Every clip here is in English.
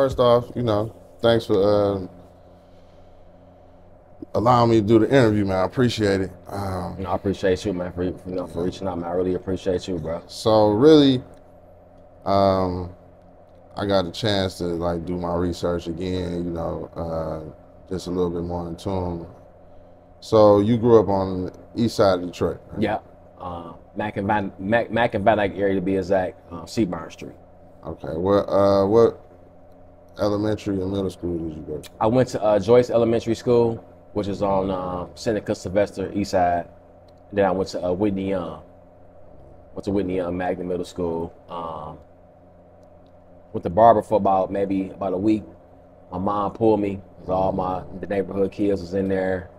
first off, you know, thanks for uh, allowing me to do the interview, man. I appreciate it. Um, I appreciate you, man, for you know for reaching out, man. I really appreciate you, bro. so really, um, I got a chance to like do my research again. You know, uh, just a little bit more in tune. So you grew up on the east side of Detroit. Right? Yeah. Uh, Mac and Van Mac, Mac and Van Dyke area to be exact, uh, Seyburn Street. Okay. What uh, what elementary and middle school did you go to? I went to uh, Joyce Elementary School, which is on uh, Seneca Sylvester East Side. Then I went to uh, Whitney Young. Went to Whitney Young Magna Middle School. Um, went to Barber for about maybe about a week. My mom pulled me. All my the neighborhood kids was in there,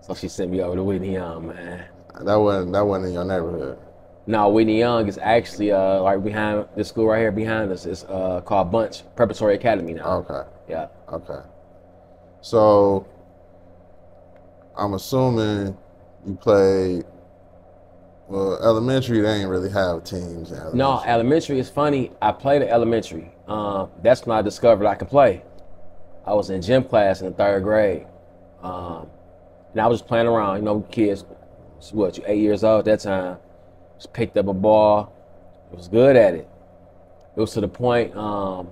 so she sent me over to Whitney Young, man. That wasn't that wasn't in your neighborhood. No, Whitney Young is actually uh, right behind this school right here behind us. It's uh, called Bunche Preparatory Academy now. Okay. Yeah. Okay. So I'm assuming you played well, elementary they ain't really have teams elementary. No, elementary is funny. I played at elementary. Um, that's when I discovered I could play. I was in gym class in the third grade, um, and I was just playing around. You know, kids, what you eight years old at that time. Just picked up a ball. It was good at it. It was to the point. Um,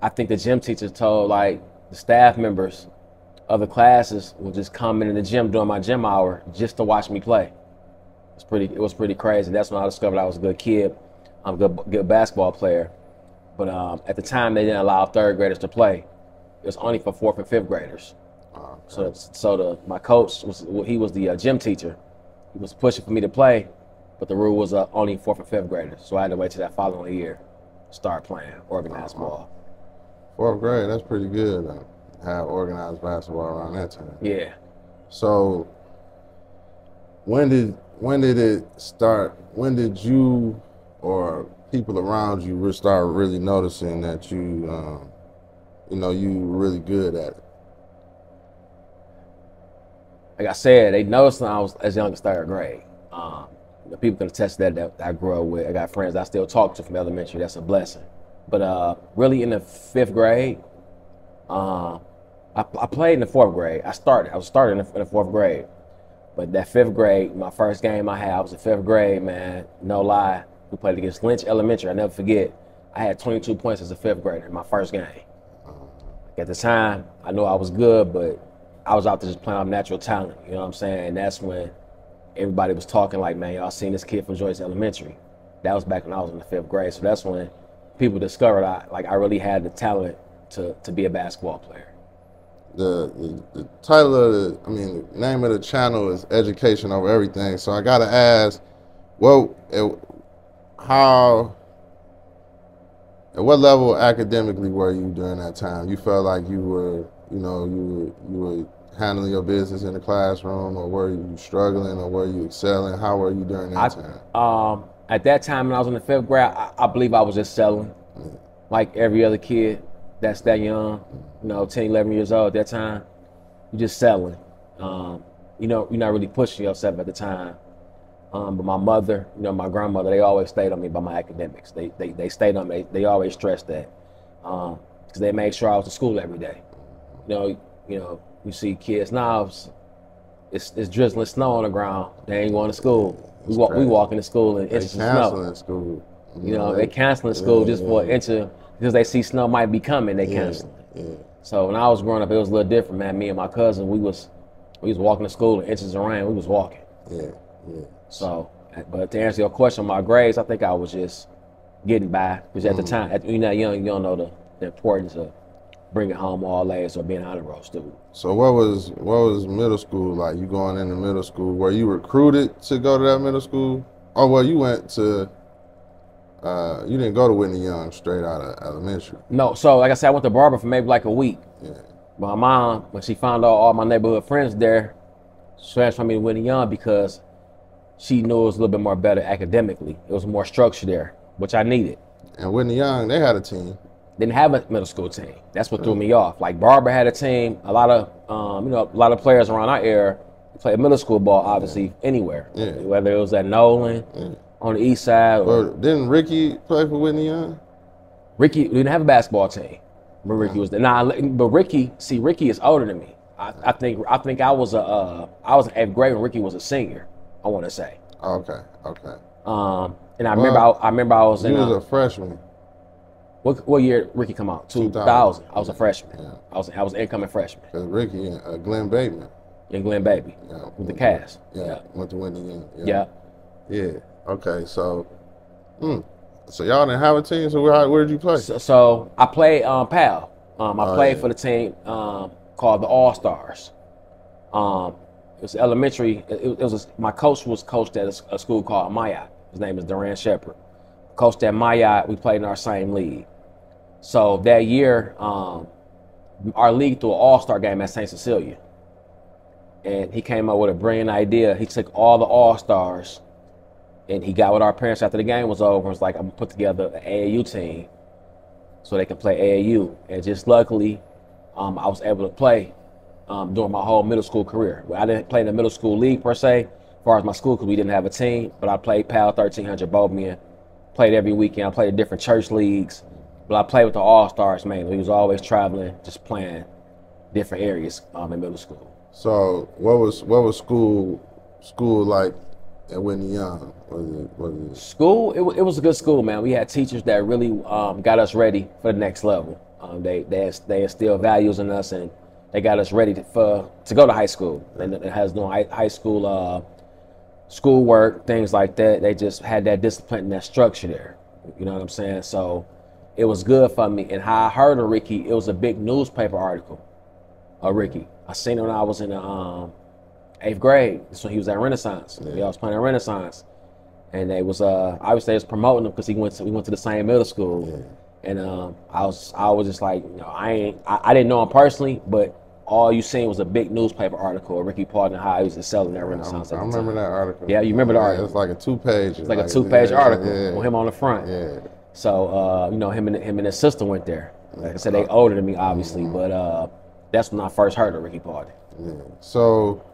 I think the gym teacher told like the staff members of the classes would just come into the gym during my gym hour just to watch me play. It's pretty. It was pretty crazy. That's when I discovered I was a good kid. I'm a good, good basketball player. But um, at the time, they didn't allow third graders to play. It was only for fourth and fifth graders. Oh, So, so the my coach was he was the uh, gym teacher. He was pushing for me to play, but the rule was uh, only fourth and fifth graders. So I had to wait till that following year, to start playing organized ball. Fourth grade, that's pretty good. Uh, have organized basketball around that time. Yeah. So when did when did it start? When did you or people around you start really noticing that you, um, you know, you were really good at it? like I said, they noticed when I was as young as third grade. Um, the people can attest that, that I grew up with. I got friends I still talk to from elementary. That's a blessing. But uh, really, in the fifth grade, uh, I, I played in the fourth grade. I started. I was starting in the, in the fourth grade. But that fifth grade, my first game I had, I was in fifth grade, man. No lie. We played against Lynch Elementary. I never forget. I had 22 points as a fifth grader in my first game. At the time, I knew I was good, but I was out there just playing off natural talent. You know what I'm saying? And that's when everybody was talking like, man, y'all seen this kid from Joyce Elementary. That was back when I was in the fifth grade. So that's when people discovered I like I really had the talent to to be a basketball player. The, the the title of the, I mean, the name of the channel is Education Over Everything. So I gotta ask, well, it, how, at what level academically were you during that time? You felt like you were, you know, you were you were handling your business in the classroom, or were you struggling, or were you excelling? How were you during that I- time? Um, at that time when I was in the fifth grade, I, I believe I was just selling, like every other kid that's that young, you know, 10, 11 years old at that time. You're just selling. Um, you know, you're not really pushing yourself at the time. Um, but my mother, you know, my grandmother, they always stayed on me by my academics. They they, they stayed on me. They always stressed that because they made sure I was to school every day. You know, you know, you see kids now. It's, it's, it's drizzling snow on the ground. They ain't going to school. We walk, we crazy. walk into school and They inches of snow. canceling school. You know, they canceling school just for an inch of because they see snow might be coming. They Yeah, canceling. yeah. So when I was growing up, it was a little different, man. Me and my cousin, we was we was walking to school in inches of rain. We was walking. Yeah, yeah. So, but to answer your question, my grades, I think I was just getting by because at the mm. time, at, when you're not young, you don't know the, the importance of bringing home all A's or being an honor roll student. So what was what was middle school like? You going into middle school? Were you recruited to go to that middle school? Oh well, you went to. Uh, you didn't go to Whitney Young straight out of elementary. No, so like I said, I went to Barber for maybe like a week. Yeah. My mom, when she found out all my neighborhood friends there, transferred me to Whitney Young because she knew it was a little bit more better academically. It was more structure there, which I needed. And Whitney Young, they had a team. Didn't have a middle school team. That's what threw me off. Like Barber had a team. A lot of um, you know, a lot of players around our era played middle school ball, obviously anywhere. Yeah. Whether it was at Nolan, Yeah. on the east side, or Or didn't Ricky play for Whitney Young? Ricky. We didn't have a basketball team. But Ricky was there. Nah, but Ricky, see, Ricky is older than me. I, I think I think I was a uh, I was in eighth grade when Ricky was a senior. I want to say. Okay, okay. Um, and I remember I, I remember I was You in was uh, a freshman. What, what year Ricky come out? 2000. 2000. I was a freshman. Yeah. I was I was an incoming freshman Cause Ricky, uh, Glenn Bateman. in Glen Baby Yeah, with the cast. Yeah, went to Windy. Yeah. Yeah. Yeah. Okay, so, mm, so y'all didn't have a team. So where where did you play? So, so I played um, PAL. Um, I Oh, played yeah. for the team um, called the All Stars. Um, it was elementary. It, it was my coach was coached at a school called Maya. His name is Duran Shepard. Coached at Maya. We played in our same league. So that year, um, our league threw an All Star game at St. Cecilia, and he came up with a brilliant idea. He took all the All Stars, and he got with our parents after the game was over. and was like, "I'm gonna put together an AAU team." so they can play AAU. And just luckily, um, I was able to play um, during my whole middle school career. I didn't play in the middle school league per se, as far as my school, because we didn't have a team. But I played PAL 1300 Beaubien, played every weekend. I played in different church leagues, but I played with the All Stars mainly. We was always traveling, just playing different areas um, in middle school. So what was what was school school like at Whitney Young? Was it was it School, it, it was a good school, man. We had teachers that really um, got us ready for the next level. Um, they they they instill values in us, and they got us ready to, for to go to high school. And it has no high, high school uh, schoolwork, things like that. They just had that discipline and that structure there. You know what I'm saying? So it was good for me. And how I heard of Ricky, it was a big newspaper article of Ricky. I seen it when I was in the um, eighth grade. So he was at Renaissance. Yeah. I was playing at Renaissance, and they was uh obviously they was promoting him because he went to we went to the same middle school, and um I was I was just like you know I ain't I, I didn't know him personally, but all you seen was a big newspaper article of Ricky Paulding and how he was selling at I, Renaissance. I at remember time. that article. Yeah, you remember the article. It's like a two page. It's like a two page article with him on the front. Yeah. So uh, you know him and him and his sister went there. Like I said, they older than me obviously, but uh, that's when I first heard of Ricky Paulding. Yeah. So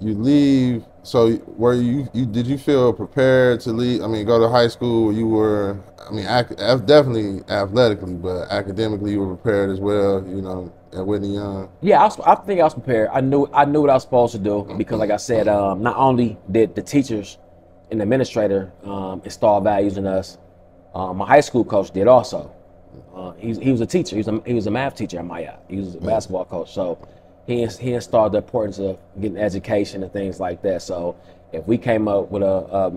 you leave. So were you, you? Did you feel prepared to leave? I mean, go to high school. You were. I mean, ac- definitely athletically, but academically, you were prepared as well. You know, at Whitney Young. Yeah, I, was, I think I was prepared. I knew I knew what I was supposed to do because, like I said, um, not only did the teachers and the administrator um, install values in us, uh, my high school coach did also. Uh, he, he was a teacher. He was a, he was a math teacher at Maya. He was a basketball coach. So he he installed the importance of getting education and things like that. So if we came up with a,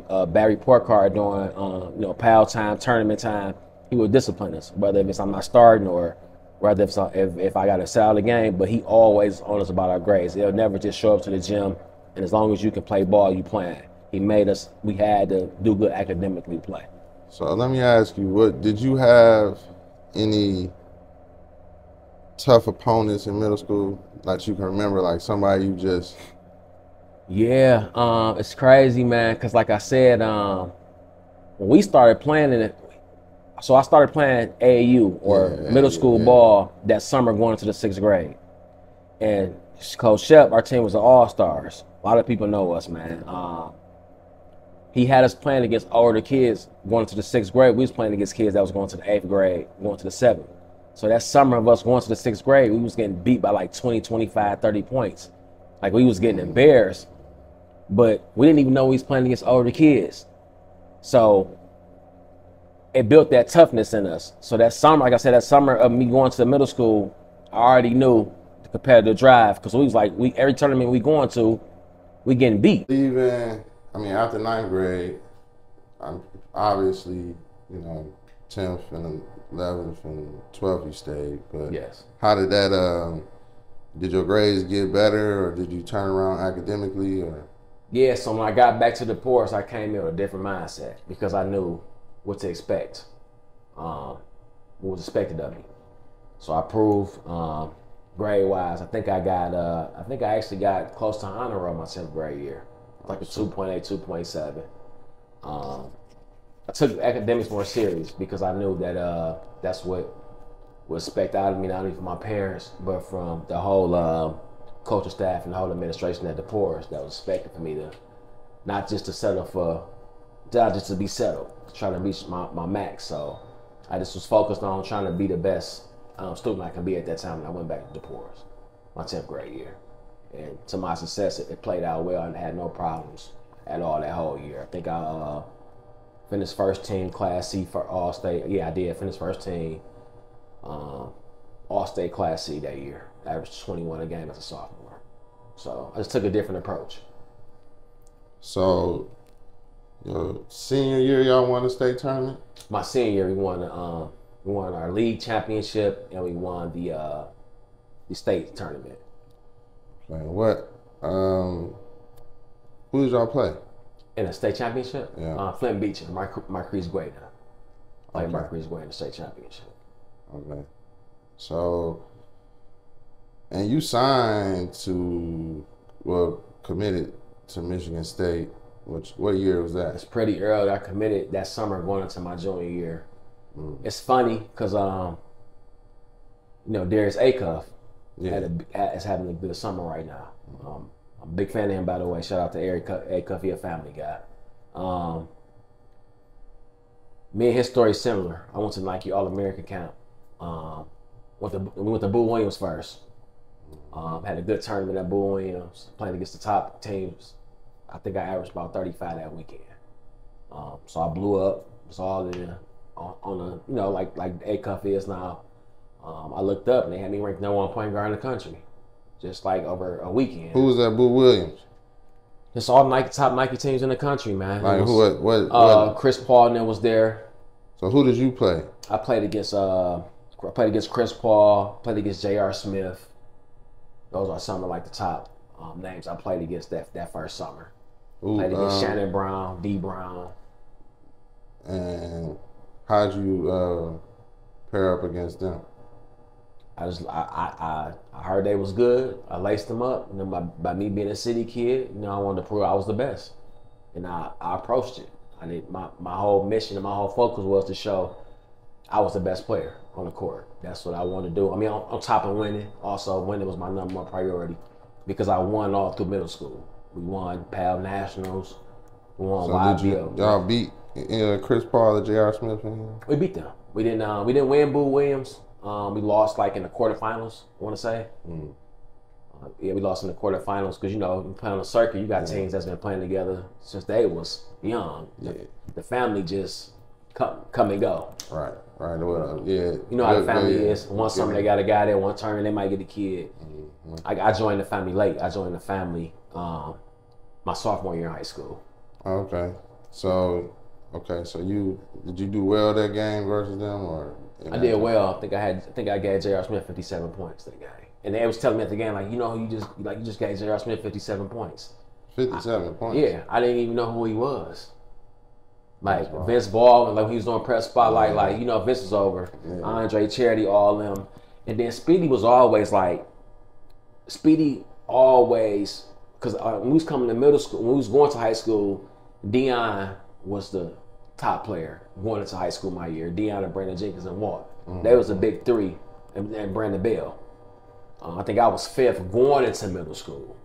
a, a bad report card during um, you know PAL time, tournament time, he would discipline us, whether if it's I'm not starting or whether if, if if I got to sell the game. But he always on us about our grades. He'll never just show up to the gym and as long as you can play ball, you playing. He made us. We had to do good academically play. So let me ask you, what did you have any tough opponents in middle school that you can remember? Like somebody you just Yeah, um, it's crazy, man. Cause like I said, um, when we started playing in it, so I started playing AAU or Yeah, middle school yeah. ball that summer going into the sixth grade. And Coach Shep, our team was the All Stars. A lot of people know us, man. Um, he had us playing against older kids going to the sixth grade. We was playing against kids that was going to the eighth grade, going to the seventh. So that summer of us going to the sixth grade, we was getting beat by like 20, 25, 30 points. Like we was getting embarrassed but we didn't even know we was playing against older kids. So it built that toughness in us. So that summer, like I said, that summer of me going to the middle school, I already knew the competitive drive because we was like, we every tournament we going to, we getting beat. leaving? I mean, after ninth grade, I'm obviously you know tenth and eleventh and twelfth you stayed, but Yes. how did that? Um, did your grades get better, or did you turn around academically, or? Yeah, so when I got back to the Porres, I came in with a different mindset because I knew what to expect, um, what was expected of me. So I proved um, grade wise. I think I got, uh, I think I actually got close to honor roll my 10th grade year, like a 2.8, 2.7. Um, I took academics more serious because I knew that uh, that's what was expected out of me, not only from my parents, but from the whole uh, culture staff and the whole administration at the Porres that was expected for me to not just to settle for, not just to be settled, to try to reach my, my max. So I just was focused on trying to be the best um, student I can be at that time, and I went back to the De Porres, my tenth grade year, and to my success, it, it played out well and had no problems at all that whole year. I think I uh, finished first team Class C for All State. Yeah, I did finish first team um, All State Class C that year. Averaged 21 a game as a sophomore. So I just took a different approach. So, your senior year, y'all won the state tournament. My senior year, we won um, we won our league championship and we won the uh, the state tournament. Like what? Um, who did y'all play? In a state championship, Yeah. uh, Flint Beach and Mar- Marquise Gueda. Played Okay. Marquise Gueda in the state championship. Okay. So, and you signed to, well, committed to Michigan State. Which what year was that? It's pretty early. I committed that summer going into my junior year. Mm. It's funny because um, you know Darius Acuff Yeah. had a, is having a good summer right now. Um, I'm a big fan of him, by the way. Shout out to Eric Cu- Acuff, he a family guy. Um, me and his story is similar. I went to Nike All American camp. Um, went to, we went to Boo Williams first. Um, had a good tournament at Boo Williams, playing against the top teams. I think I averaged about 35 that weekend. Um, so I blew up. Was all in on, on a you know like like A Acuff is now. Um, I looked up and they had me ranked number one point guard in the country, just like over a weekend. Who was that? Boo Williams. Just all Nike top Nike teams in the country, man. Like was, who? What? What? Uh. Chris Paul then was there. So who did you play? I played against uh, I played against Chris Paul. Played against J.R. Smith. Those are some of like the top um, names I played against that that first summer. Who? Played against um, Shannon Brown, Dee Brown. And how'd you uh, pair up against them? I just I, I I heard they was good. I laced them up, and then by, by me being a city kid, you know, I wanted to prove I was the best, and I, I approached it. I did my my whole mission and my whole focus was to show I was the best player on the court. That's what I wanted to do. I mean, on, on top of winning, also winning was my number one priority because I won all through middle school. We won PAL nationals, we won So YBO. y'all beat uh, Chris Paul the J.R. Smith here? We beat them. We didn't. Uh, we didn't win Boo Williams. Um, we lost like in the quarterfinals. I want to say. Mm. Uh, yeah, we lost in the quarterfinals because you know you play on the circuit. You got teams that's been playing together since they was young. The, Yeah. the family just come come and go. Right. Right. Well, yeah. You know how the family yeah. is. One Yeah. summer they got a guy there. One turn they might get a kid. Mhm. I, I joined the family late. I joined the family um, my sophomore year in high school. Okay. So, okay. So you did you do well that game versus them or? I did well. I think I had. I think I gave J.R. Smith fifty-seven points that game. And they was telling me at the game like, you know, you just like you just gave J.R. Smith fifty-seven points. Fifty-seven points. Yeah, I didn't even know who he was. Like. Vince Ball, and like when he was doing press spotlight, like you know Vince was over, Yeah. Andre Charity, all them, and then Speedy was always like, Speedy always, because uh, when we was coming to middle school, when we was going to high school, Dion was the top player going into high school my year. And Brandon Jenkins and Walt, they was the big three, and, and Brandon Bell. Uh, I think I was fifth going into middle school.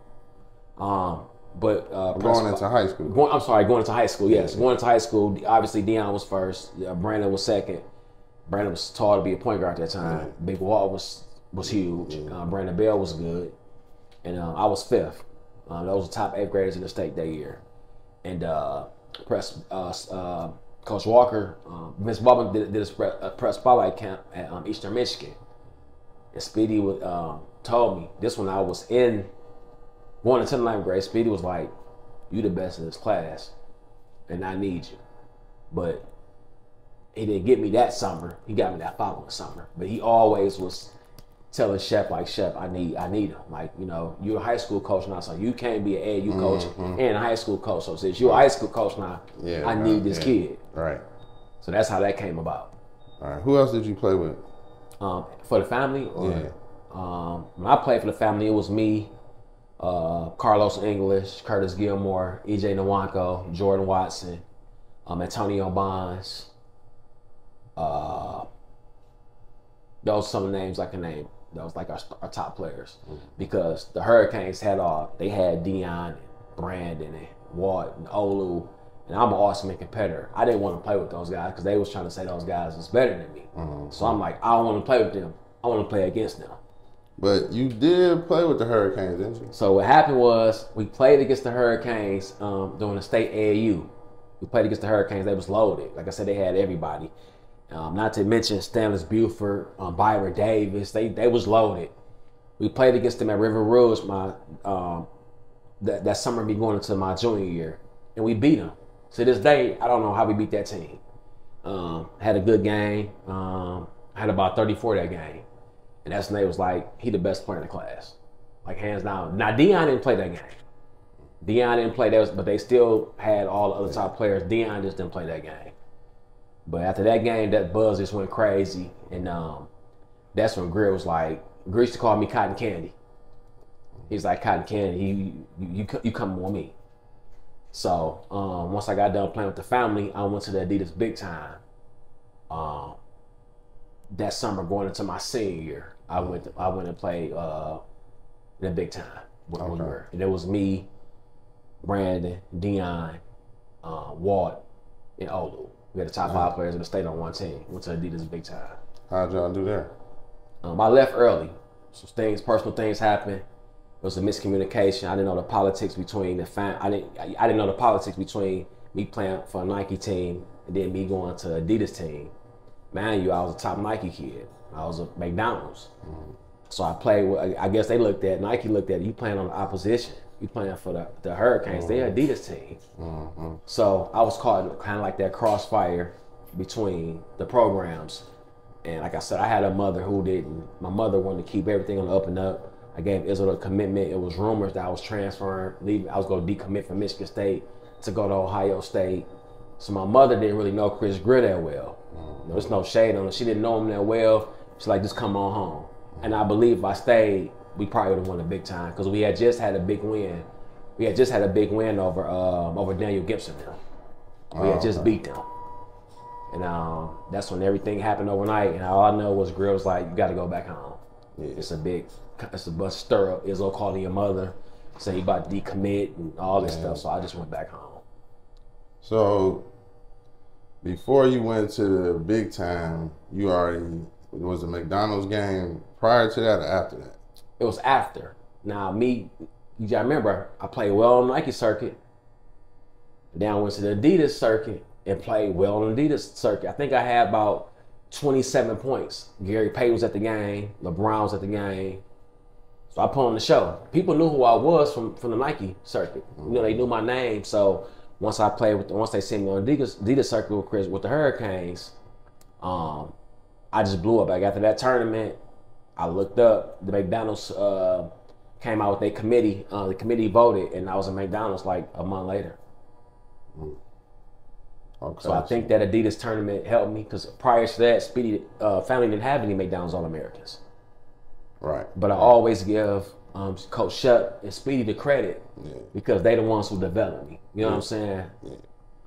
Um, but uh, Going into high school. Going, I'm sorry, going into high school. Yes, going into high school. Obviously, Dion was first. Yeah, Brandon was second. Brandon was tall to be a point guard at that time. Big Wall was was huge. Uh, Brandon Bell was good, and uh, I was fifth. Uh, those were top eighth graders in the state that year. And uh, press uh, uh, Coach Walker, uh, Vince did, did a press, a press spotlight camp at um, Eastern Michigan. And Speedy was, um, told me this when I was in going into the ninth grade. Speedy was like, "You the best in this class, and I need you." But he didn't get me that summer. He got me that following summer. But he always was telling Chef like, "Chef, I need, I need him. Like, you know, you're a high school coach now, so you can't be an AAU coach and a high school coach. So since you're a high school coach now, Yeah, I right, need this yeah. kid." Right. So that's how that came about. All right. Who else did you play with? Um, for the family, or, Yeah. Um, when I played for the family, it was me, uh, Carlos English, Curtis Gilmore, EJ Nwanko, Jordan Watson, um, Antonio Bonds. Uh, those are some names I can name. That was like our, our top players because the Hurricanes had all they had Dion, and Brandon, and Walt, and Olu, And I'm an awesome competitor. I didn't want to play with those guys because they was trying to say those guys was better than me. Mm-hmm. So I'm like, I don't want to play with them. I want to play against them. But you did play with the Hurricanes, didn't you? So what happened was we played against the Hurricanes um, during the state AAU. We played against the Hurricanes. They was loaded. Like I said, they had everybody. Um, not to mention Stanley Buford, um, Byron Davis. They they was loaded. We played against them at River Rouge my um, that that summer me going into my junior year, and we beat them. To this day, I don't know how we beat that team. Um, had a good game. Um, had about 34 that game. And that's when they was like, he the best player in the class. Like hands down. Now Dion didn't play that game. Dion didn't play that, but they still had all the other top players. Dion just didn't play that game. But after that game, that buzz just went crazy. And um, that's when Greer was like, Greer used to call me Cotton Candy. He's like, Cotton Candy, you, you, you, you come with me. So um, once I got done playing with the family, I went to the Adidas big time. Um, that summer, going into my senior year, I went to, I went and played uh, in the big time. We Okay. were, and it was me, Brandon, Dion, uh, Walt, and Olu. We had the top five players in the state on one team. Went to Adidas big time. How'd y'all do there? Um, I left early. Some things, personal things happened. There was a miscommunication. I didn't know the politics between the fan. I didn't. I, I didn't know the politics between me playing for a Nike team and then me going to Adidas team. Man, you, I was a top Nike kid. I was a McDonald's. So I played. With, I guess they looked at Nike looked at you playing on the opposition. You playing for the, the Hurricanes. They're Adidas team. Mm-hmm. So I was caught kind of like that crossfire between the programs. And like I said, I had a mother who didn't. My mother wanted to keep everything on the up and up. I gave Izzo a commitment. It was rumors that I was transferring, leaving. I was going to decommit from Michigan State to go to Ohio State. So my mother didn't really know Chris Greer that well. There's no shade on her. She didn't know him that well. She's like, just come on home. And I believe if I stayed, we probably would have won a big time because we had just had a big win. We had just had a big win over um, over Daniel Gibson. Now. We had just okay. beat them. And um, that's when everything happened overnight. And all I know was Greer was like, you got to go back home. Yeah. It's a big, it's a bunch stir up. Izzo calling your mother, saying you about to decommit and all this Yeah. stuff. So I just went back home. So before you went to the big time, you already it was a McDonald's game prior to that or after that? It was after. Now me, you gotta remember, I played well on the Nike circuit. Then I went to the Adidas circuit and played well on the Adidas circuit. I think I had about 27 points. Gary Payton was at the game. LeBron was at the game. So I put on the show. People knew who I was from, from the Nike circuit. You know, they knew my name. So once I played with, the, once they sent me on Adidas, Adidas circuit with Chris with the Hurricanes, um, I just blew up. Like after that tournament, I looked up. The McDonald's uh, came out with a committee. Uh, the committee voted, and I was at McDonald's like a month later. Okay. So I think that Adidas tournament helped me because prior to that, Speedy uh, family didn't have any McDonald's All Americans. right. But I always give um, Coach Shutt and Speedy the credit Yeah. because they the ones who developed me. You know what I'm saying? Yeah.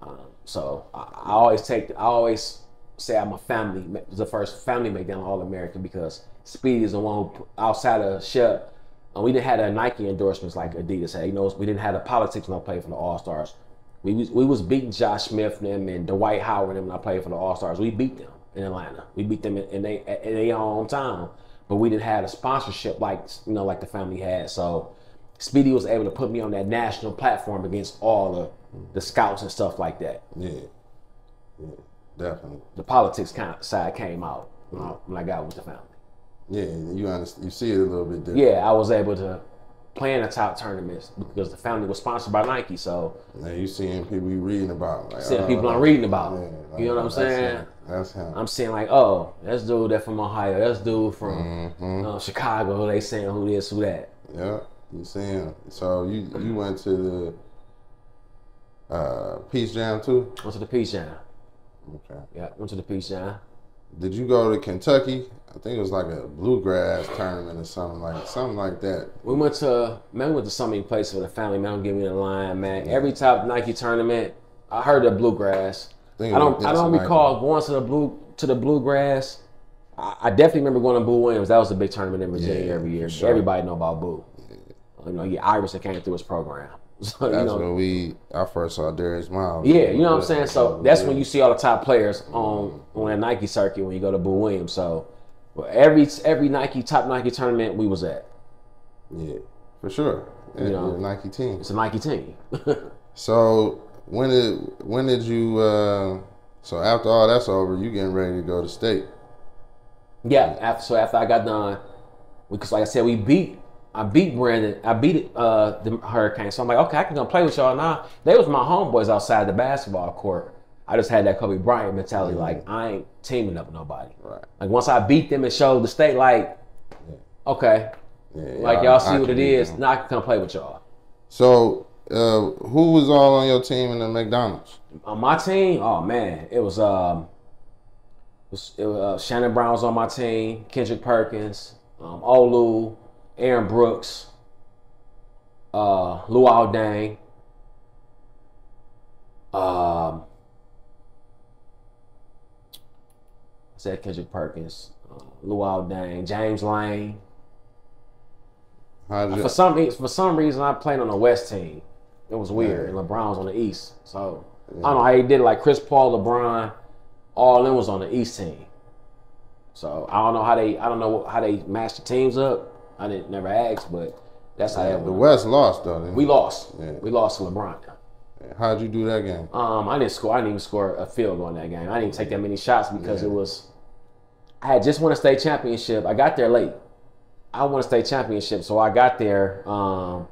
Um, so I, I always take, I always say I'm a family, the first family McDonald's All American because Speedy is the one who, outside of Shutt, And we didn't have the Nike endorsements like Adidas had. You know, we didn't have the politics when I played for the All Stars. We was, we was beating Josh Smith and them and Dwight Howard and them when I played for the All Stars. We beat them in Atlanta. We beat them in, in they in their hometown, but we didn't have a sponsorship like you know like the family had. So Speedy was able to put me on that national platform against all the the scouts and stuff like that. Yeah. Yeah. Definitely. The politics kind of side came out I, when I got with the family. Yeah. You understand. You see it a little bit different. Yeah, I was able to play in the top tournaments because the family was sponsored by Nike. So Now you seeing people you reading about. Like, Seeing oh, people I'm reading about. yeah, You know what I'm saying? him. That's him. I'm seeing like, oh, that's dude that from Ohio. That's dude from Mhm. uh, Chicago. They saying who this, who that. Yeah, you see him. So you you went to the uh, Peach Jam too? Went to the Peach Jam. Okay. Yeah, went to the Peach Jam. Did you go to Kentucky? I think it was like a bluegrass tournament or something like something like that. We went to man, we went to so many places with the family. Man, don't give me the line, man. Every top Nike tournament, I heard of bluegrass. think I don't I don't Nike. recall going to the blue to the bluegrass. I, I definitely remember going to Boo Williams. That was a big tournament in Virginia Yeah, every year. sure. Everybody know about Boo. You know, he Iverson came through his program. So, you That's know, when we I first saw Darius Miles. yeah, you know what I'm saying. So that's when you see all the top players on mm-hmm. on that Nike circuit when you go to Boo Williams. So well, every every Nike top Nike tournament we was at. Yeah, for sure. You know. a Nike team. It's a Nike team. So when did when did you? Uh, so after all that's over, you getting ready to go to state? Yeah, after so after I got done, because like I said, we beat I beat Brandon, I beat uh the Hurricane. So I'm like, okay, I can go play with y'all now. They was my homeboys outside the basketball court. I just had that Kobe Bryant mentality, like I ain't teaming up with nobody. Right. Like once I beat them and showed the state, like, okay, Yeah, like y'all see I what it is. it beat is. them. Now I can come play with y'all. So uh, who was all on your team in the McDonald's? On my team, oh man, it was um, it was, it was uh, Shannon Brown was on my team, Kendrick Perkins, um, Olu, Aaron Brooks, uh, Luol Deng, um, said Kendrick Perkins, uh, Luol Deng, James Lang. For some for some reason, I played on the West team. It was weird, and LeBron was on the East. So I don't know how he did it. Like Chris Paul, LeBron, all them was on the East team. So I don't know how they I don't know how they matched the teams up. I didn't never ask, but that's how that the. West lost though. We lost. Yeah. We lost to LeBron. How'd you do that game? Um, I didn't score. I didn't even score a field goal in that game. I didn't take that many shots because it was. I had just won a state championship. I got there late. I won a state championship, so I got there um,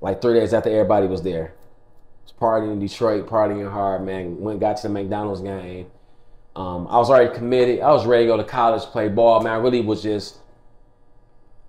like three days after everybody was there. Was partying in Detroit, partying hard, man. Went got to the McDonald's game. Um, I was already committed. I was ready to go to college, play ball. Man, I really was just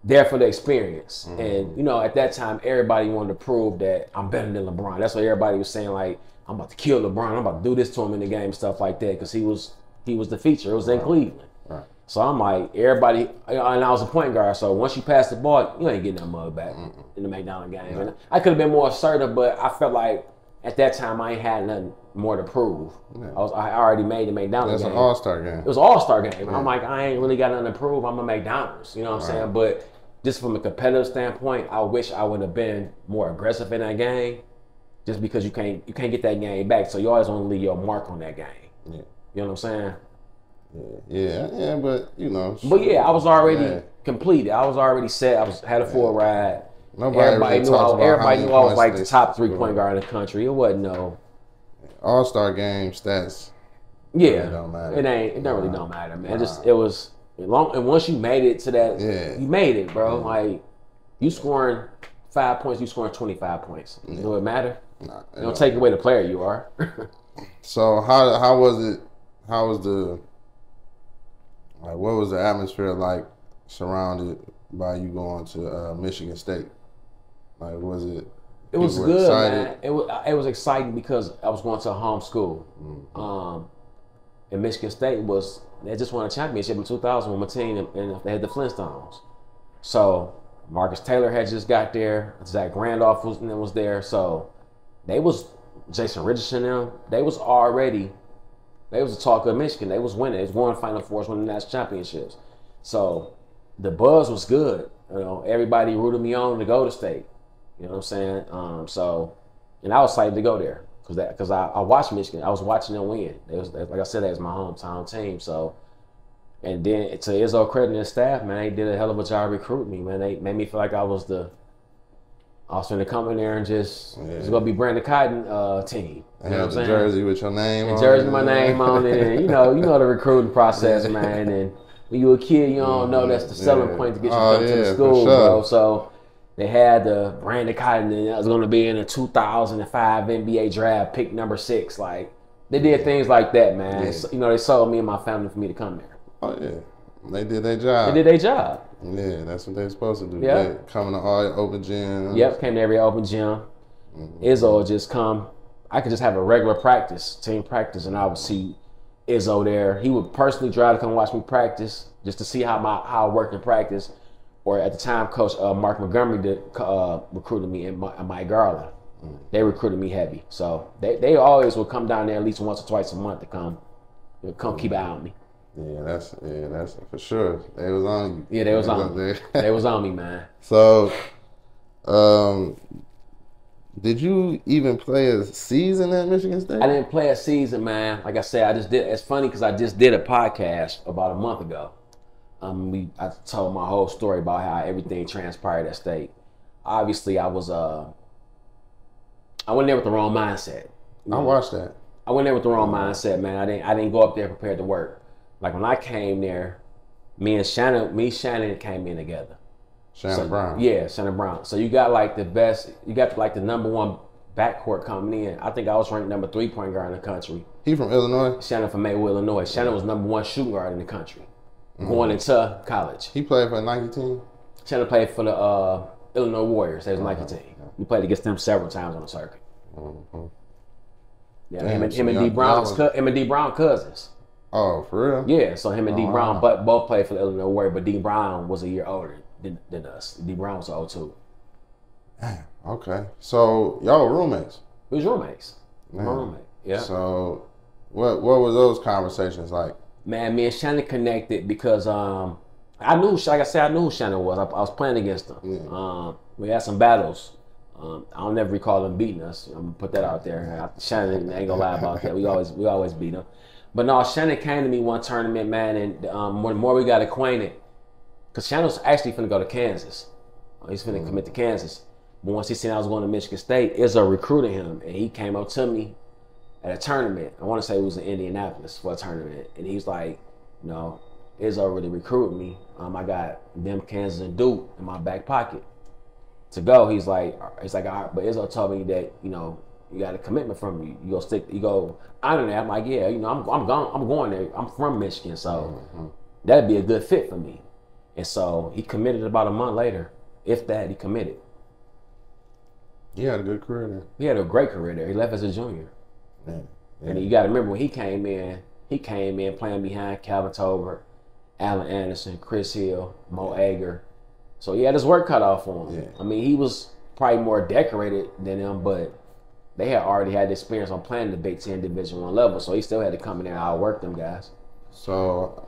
there for the experience. And you know, at that time, everybody wanted to prove that I'm better than LeBron. That's what everybody was saying. Like, I'm about to kill LeBron. I'm about to do this to him in the game, stuff like that, because he was he was the feature. It was in Cleveland. Right. So I'm like, everybody, and I was a point guard. So once you pass the ball, you ain't getting that mug back in the McDonald game. And I could have been more assertive, but I felt like at that time I ain't had nothing more to prove. Yeah. I was I already made the McDonald That's game. an All Star game. It was All Star game. I'm like, I ain't really got nothing to prove. I'm a McDonald's. You know what I'm saying? But just from a competitive standpoint, I wish I would have been more aggressive in that game. Just because you can't you can't get that game back, so you always want to leave your mark on that game. Yeah. You know what I'm saying? Yeah, yeah, yeah but you know. But yeah, I was already Yeah. completed. I was already set. I was had a full ride. Nobody everybody really knew I, about how everybody knew I was like the top three point guard in the country. It wasn't no All Star game stats. Yeah, Really don't matter. it ain't. It don't really don't matter, man. It just it was long. And once you made it to that, Yeah. you made it, bro. Like you scoring five points, you scoring twenty five points. Do it matter? Nah, It don't take away the player you are. So how how was it? How was the like? What was the atmosphere like surrounded by you going to uh, Michigan State? Like, was it? It was good, excited? man. It was it was exciting because I was going to a home school. Mm-hmm. Um, and Michigan State was they just won a championship in 2000 with my team, and, and they had the Flintstones. So Marcus Taylor had just got there. Zach Randolph was was there. So they was Jason Richardson. Them they was already they was the talk of Michigan. They was winning. They won Final Fours, winning national championships. So the buzz was good. You know, everybody rooted me on to go to state. You know what I'm saying? Um, so, and I was excited to go there because that because I, I watched Michigan. I was watching them win. It was like I said, that was my hometown team. So, and then to Izzo credit and his staff, man, they did a hell of a job recruiting me. Man, they made me feel like I was the Going to come in there and just it's gonna be Brandon Cotton uh, team. You know had what I'm saying? jersey with your name on jersey, it. my name on it, and you know, you know the recruiting process, man. And when you a kid, you don't know that's the selling Yeah. point to get you Oh, to the school, sure. bro. So they had the Brandon Cotton, and that was going to be in the 2005 NBA draft, pick number six. Like they did things like that, man. Yeah. So, you know, they sold me and my family for me to come there. Oh yeah, they did their job. They did their job. Yeah, that's what they're supposed to do. Yeah. They coming to all open gyms. Yep, came to every open gym. Mm-hmm. Izzo would just come. I could just have a regular practice, team practice, and I would see Izzo there. He would personally drive to come watch me practice, just to see how my how I work in practice. Or at the time, Coach uh, Mark Montgomery did uh, recruited me and, Mi- and Mike Garland. Mm. They recruited me heavy, so they, they always would come down there at least once or twice a month to come, to come keep an eye on me. Yeah, that's yeah, that's for sure. They was on you. Yeah, they was on me. there. They was on me, man. So, um, Did you even play a season at Michigan State? I didn't play a season, man. Like I said, I just did. It's funny because I just did a podcast about a month ago. Um, we I told my whole story about how everything transpired at state. Obviously, I was uh, I went there with the wrong mindset. You I watched that. I went there with the wrong mindset, man. I didn't I didn't go up there prepared to work. Like when I came there, me and Shannon, me Shannon came in together. Shannon So- Brown. Yeah, Shannon Brown. So you got like the best, you got like the number one backcourt coming in. I think I was ranked number three point guard in the country. He from Illinois. Shannon from Maywood, Illinois. Shannon was number one shooting guard in the country going into college. He played for a Nike team. Shannon played for the uh, Illinois Warriors. They was Nike team. We played against them several times on the circuit. Mhm. Yeah, Damn, him and him and Dee Brown, was- him and Dee Brown cousins. Oh, for real? Yeah, so him and Dee Oh, Brown, wow. but both played for the Illinois Warriors. But Dee Brown was a year older than, than us. Dee Brown was 02. Okay. So y'all were roommates. We was roommates. My roommate. Yeah. So what what were those conversations like? Man, me and Shannon connected because um, I knew, like I said, I knew who Shannon was. I, I was playing against him. Yeah. Um, we had some battles. Um, I don't never recall him beating us. I'm gonna put that out there. Shannon ain't gonna lie about that. We always we always beat him. But no, Shannon came to me one tournament, man, and um, when more we got acquainted, because Shannon's actually finna go to Kansas. Uh, He's finna commit to Kansas. But once he seen I was going to Michigan State, Izzo recruited him, and he came up to me at a tournament. I want to say it was in Indianapolis for a tournament, and he's like, you know, Izzo really recruited me. Um, I got them Kansas and Duke in my back pocket to go. He's like, he's like, all right, but Izzo told me that you know you got a commitment from you. You go stick, you go honor that. I'm like, yeah, you know, I'm I'm going, I'm going there. I'm from Michigan, so mm-hmm. that'd be a good fit for me. And so he committed about a month later, if that, he committed. He had a good career there. He had a great career there. He left as a junior. Man. And you got to remember when he came in, he came in playing behind Kelvin Torbert, Alan Anderson, Chris Hill, Mo Ager. So he had his work cut off for him. Yeah. I mean, he was probably more decorated than him, but they had already had the experience on playing the Big Ten Division One level, so he still had to come in there and outwork them guys. So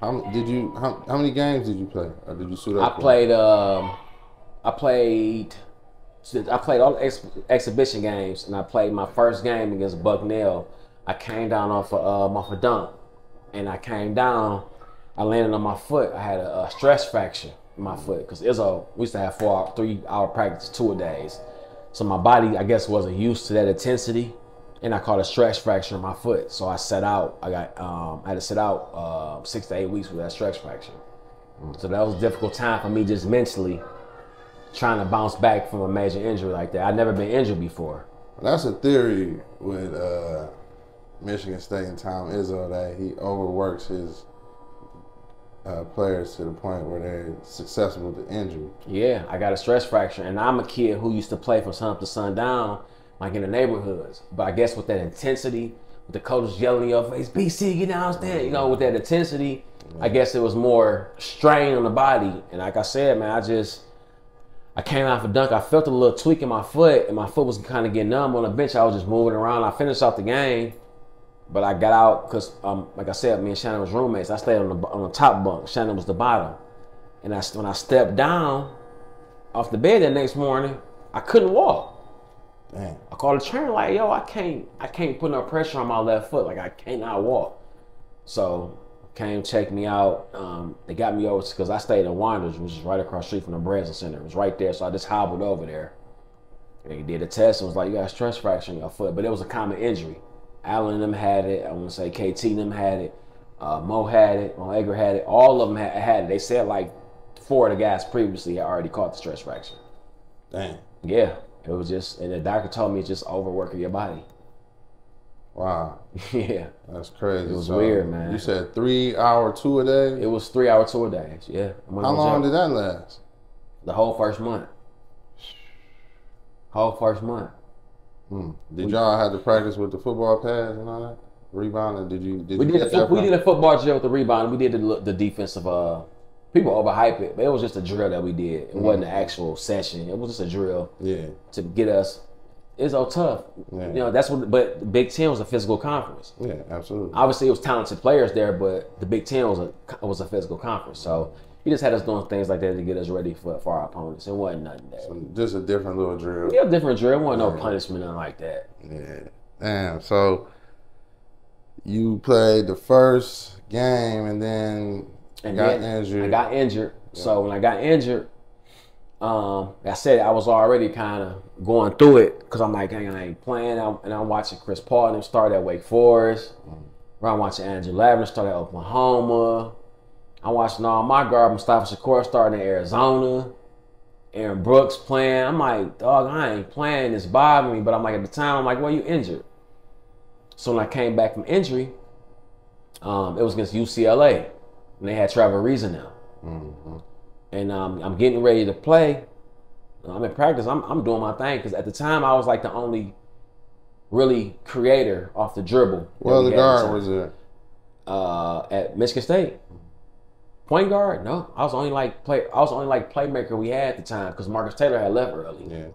how did you how, how many games did you play? Or did you suit I up? for? played. Um, I played. I played all the ex- exhibition games, and I played my first game against Bucknell. I came down off of um, off a dunk, and I came down. I landed on my foot. I had a, a stress fracture in my foot because it was a. we used to have four, three hour practice, two a days. So my body, I guess, wasn't used to that intensity, and I caught a stress fracture in my foot. So I set out. I got. Um, I had to sit out uh, six to eight weeks with that stress fracture. So that was a difficult time for me just mentally trying to bounce back from a major injury like that. I'd never been injured before. That's a theory with uh, Michigan State and Tom Izzo that he overworks his uh, players to the point where they're susceptible to injury. Yeah, I got a stress fracture, and I'm a kid who used to play from sun up to sundown, like in the neighborhoods. But I guess with that intensity, with the coaches yelling in your face, BC, get downstairs, you know, with that intensity, I guess it was more strain on the body. And like I said, man, I just, I came out for dunk. I felt a little tweak in my foot, and my foot was kind of getting numb on the bench. I was just moving around. I finished off the game, but I got out because, um, like I said, me and Shannon was roommates. I stayed on the on the top bunk. Shannon was the bottom, and I when I stepped down off the bed that next morning, I couldn't walk. Damn. I called the trainer like, yo, I can't, I can't put no pressure on my left foot. Like I cannot walk. So came check me out. Um, they got me over because I stayed in Wonders, which is right across the street from the Breslin Center. It was right there, so I just hobbled over there. They did a test and was like, you got a stress fracture in your foot, but it was a common injury. Alan them had it. I want to say KT them had it. Uh, Mo had it. Mo Ager had it. All of them had, had it. They said like four of the guys previously had already caught the stress fracture. Damn. Yeah, it was just, and the doctor told me it's just overworking your body. Wow. yeah, That's crazy. It was weird, man. You said three hour two a day. it was three hour tour days. Yeah, How long did that last? the whole first month? Whole first month. Hmm. Did y'all have to practice with the football pads and all that? Rebounding? Did you? Did We you did a we did a football drill with the rebound. We did the, the defensive. Uh, people overhype it, but it was just a drill that we did. It wasn't an actual session. It was just a drill Yeah. to get us. It's all tough. Yeah. You know that's what. But Big Ten was a physical conference. Yeah. Absolutely. obviously it was talented players there, but the Big Ten was a was a physical conference. So he just had us doing things like that to get us ready for, for our opponents. It wasn't nothing that. So just a different little drill. Yeah, different drill. It wasn't no punishment, nothing like that. Yeah. Damn. So you played the first game and then And got then injured. I got injured. So when I got injured, um, like I said I was already kind of going through it because I'm like, "Dang, I ain't playing. I'm, and I'm watching Chris Paul and them start at Wake Forest. I'm watching Andrew Lavin start at Oklahoma. I'm watching all my guard Mustafa Shakur starting in Arizona. Aaron Brooks playing. I'm like, dog, I ain't playing. It's bothering me. But I'm like, at the time, I'm like, well, you injured. So when I came back from injury, um, it was against UCLA. And they had Trevor Ariza now. Mhm. And um, I'm getting ready to play. I'm in practice. I'm, I'm doing my thing. Because at the time, I was like the only really creator off the dribble. Well, we the guard was there. uh, at Michigan State. Point guard? No, I was only like play. I was only like playmaker we had at the time because Marcus Taylor had left early. Yeah.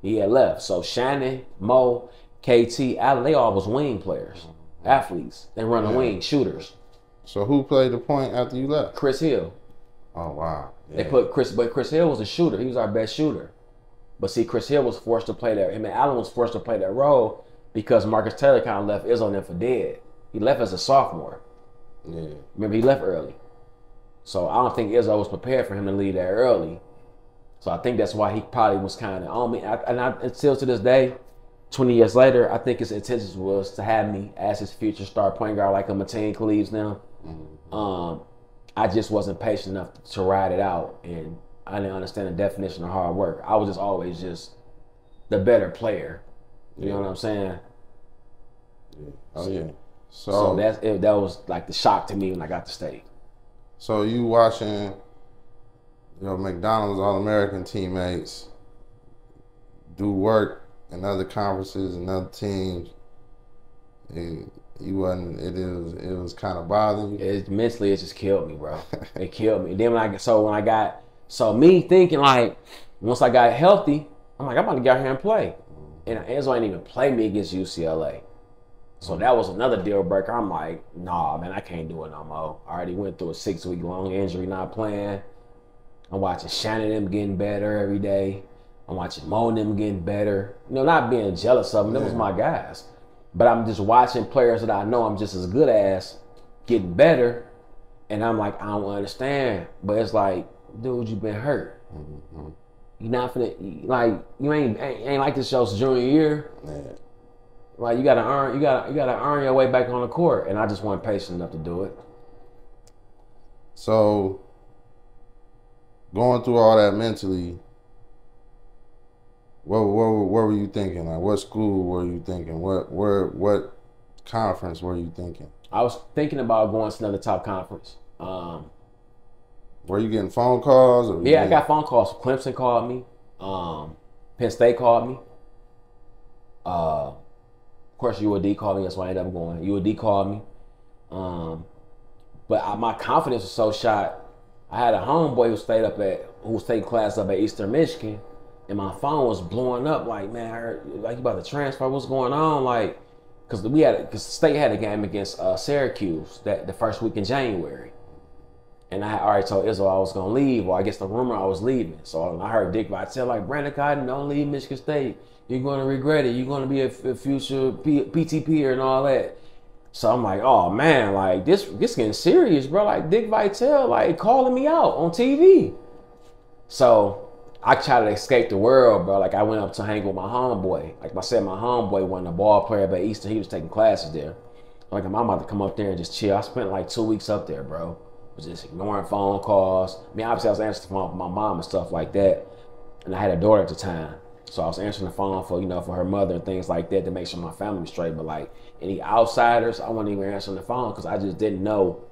He had left. So Shannon, Mo, KT, Alan, they all was wing players, mm-hmm. athletes. They run the Yeah. wing, shooters. So who played the point after you left? Chris Hill. Oh wow. They put Chris, but Chris Hill was a shooter. He was our best shooter. But see, Chris Hill was forced to play that. Him and Alan was forced to play that role because Marcus Taylor kind of left Izzo them for dead. He left as a sophomore. Yeah. Remember, he left early. So I don't think Izzo was prepared for him to leave that early. So I think that's why he probably was kind of on me. I, and I, and still to this day, 20 years later, I think his intentions was to have me as his future star point guard like a Mateen Cleaves now. Um, I just wasn't patient enough to ride it out. And I didn't understand the definition of hard work. I was just always just the better player. You know what I'm saying? Oh yeah. So So that's it, that was like the shock to me when I got to state. So you watching your McDonald's All American teammates do work in other conferences and other teams. And you wasn't it is it was kind of bothering you. it mentally it just killed me, bro. It killed me. Then when I so when I got so me thinking like once I got healthy, I'm like I'm about to get out here and play, and Izzo ain't even play me against UCLA. So that was another deal breaker. I'm like, nah, man, I can't do it no more. I already went through a six week long injury, not playing. I'm watching Shannon them getting better every day. I'm watching Mo and them getting better. You know, not being jealous of them. Them was my guys. But I'm just watching players that I know I'm just as good as getting better. And I'm like, I don't understand. But it's like, dude, you've been hurt. Mm-hmm. You not finna like you ain't ain't, ain't like this show's junior year. Yeah. Like you gotta earn you gotta you gotta earn your way back on the court. And I just wasn't patient enough to do it. So going through all that mentally, what what what were you thinking? Like what school were you thinking? What where what conference were you thinking? I was thinking about going to another top conference. Um, Were you getting phone calls? Or Yeah, I got phone calls. Clemson called me. Um, Penn State called me. Uh, of course, UOD called me. That's why I ended up going. UOD called me. Um, but I, my confidence was so shot. I had a homeboy who stayed up at who was taking class up at Eastern Michigan, and my phone was blowing up. Like, man, I heard, like you about to transfer? What's going on? Like, because we had because State had a game against uh, Syracuse that the first week in January. And I already told Izzo I was gonna leave, or I guess the rumor I was leaving. So I heard Dick Vitale like, Brandon Cotton, don't leave Michigan State. You're gonna regret it. You're gonna be a, a future P- PTP and all that. So I'm like, oh man, like this this getting serious, bro. Like Dick Vitale, like calling me out on TV. So I tried to escape the world, bro. Like I went up to hang with my homeboy. Like I said, my homeboy wasn't a ball player, but Eastern he was taking classes there. Like I'm about to come up there and just chill. I spent like two weeks up there, bro. Was just ignoring phone calls. I mean, obviously I was answering the phone my mom and stuff like that. And I had a daughter at the time. So I was answering the phone for, you know, for her mother and things like that to make sure my family was straight. But like any outsiders, I wasn't even answering the phone because I just didn't know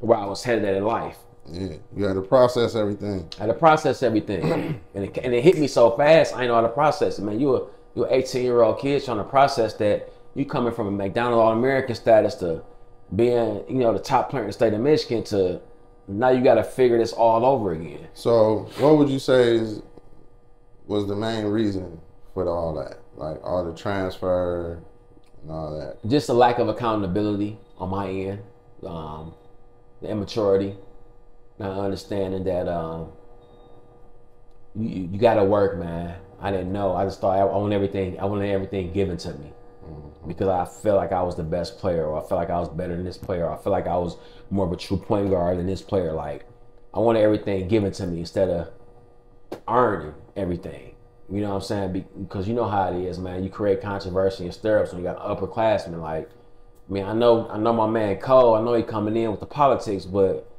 where I was headed at in life. Yeah, you had to process everything. I had to process everything, and it, and it hit me so fast. I didn't know how to process it, man. You a you a 18 year old kid trying to process that you coming from a McDonald All American status to being you know the top player in the state of Michigan to now you got to figure this all over again. So, what would you say is was the main reason for all that? Like all the transfer and all that. Just a lack of accountability on my end, um, the immaturity, not understanding that um, you, you got to work, man. I didn't know. I just thought I, I want everything. I wanted everything given to me because I felt like I was the best player, or I felt like I was better than this player, or I felt like I was more of a true point guard than this player. Like I wanted everything given to me instead of earning everything. You know what I'm saying? Because you know how it is, man. You create controversy and stirrups when you got upperclassmen. Like, I mean, I know, I know my man Cole. I know he coming in with the politics, but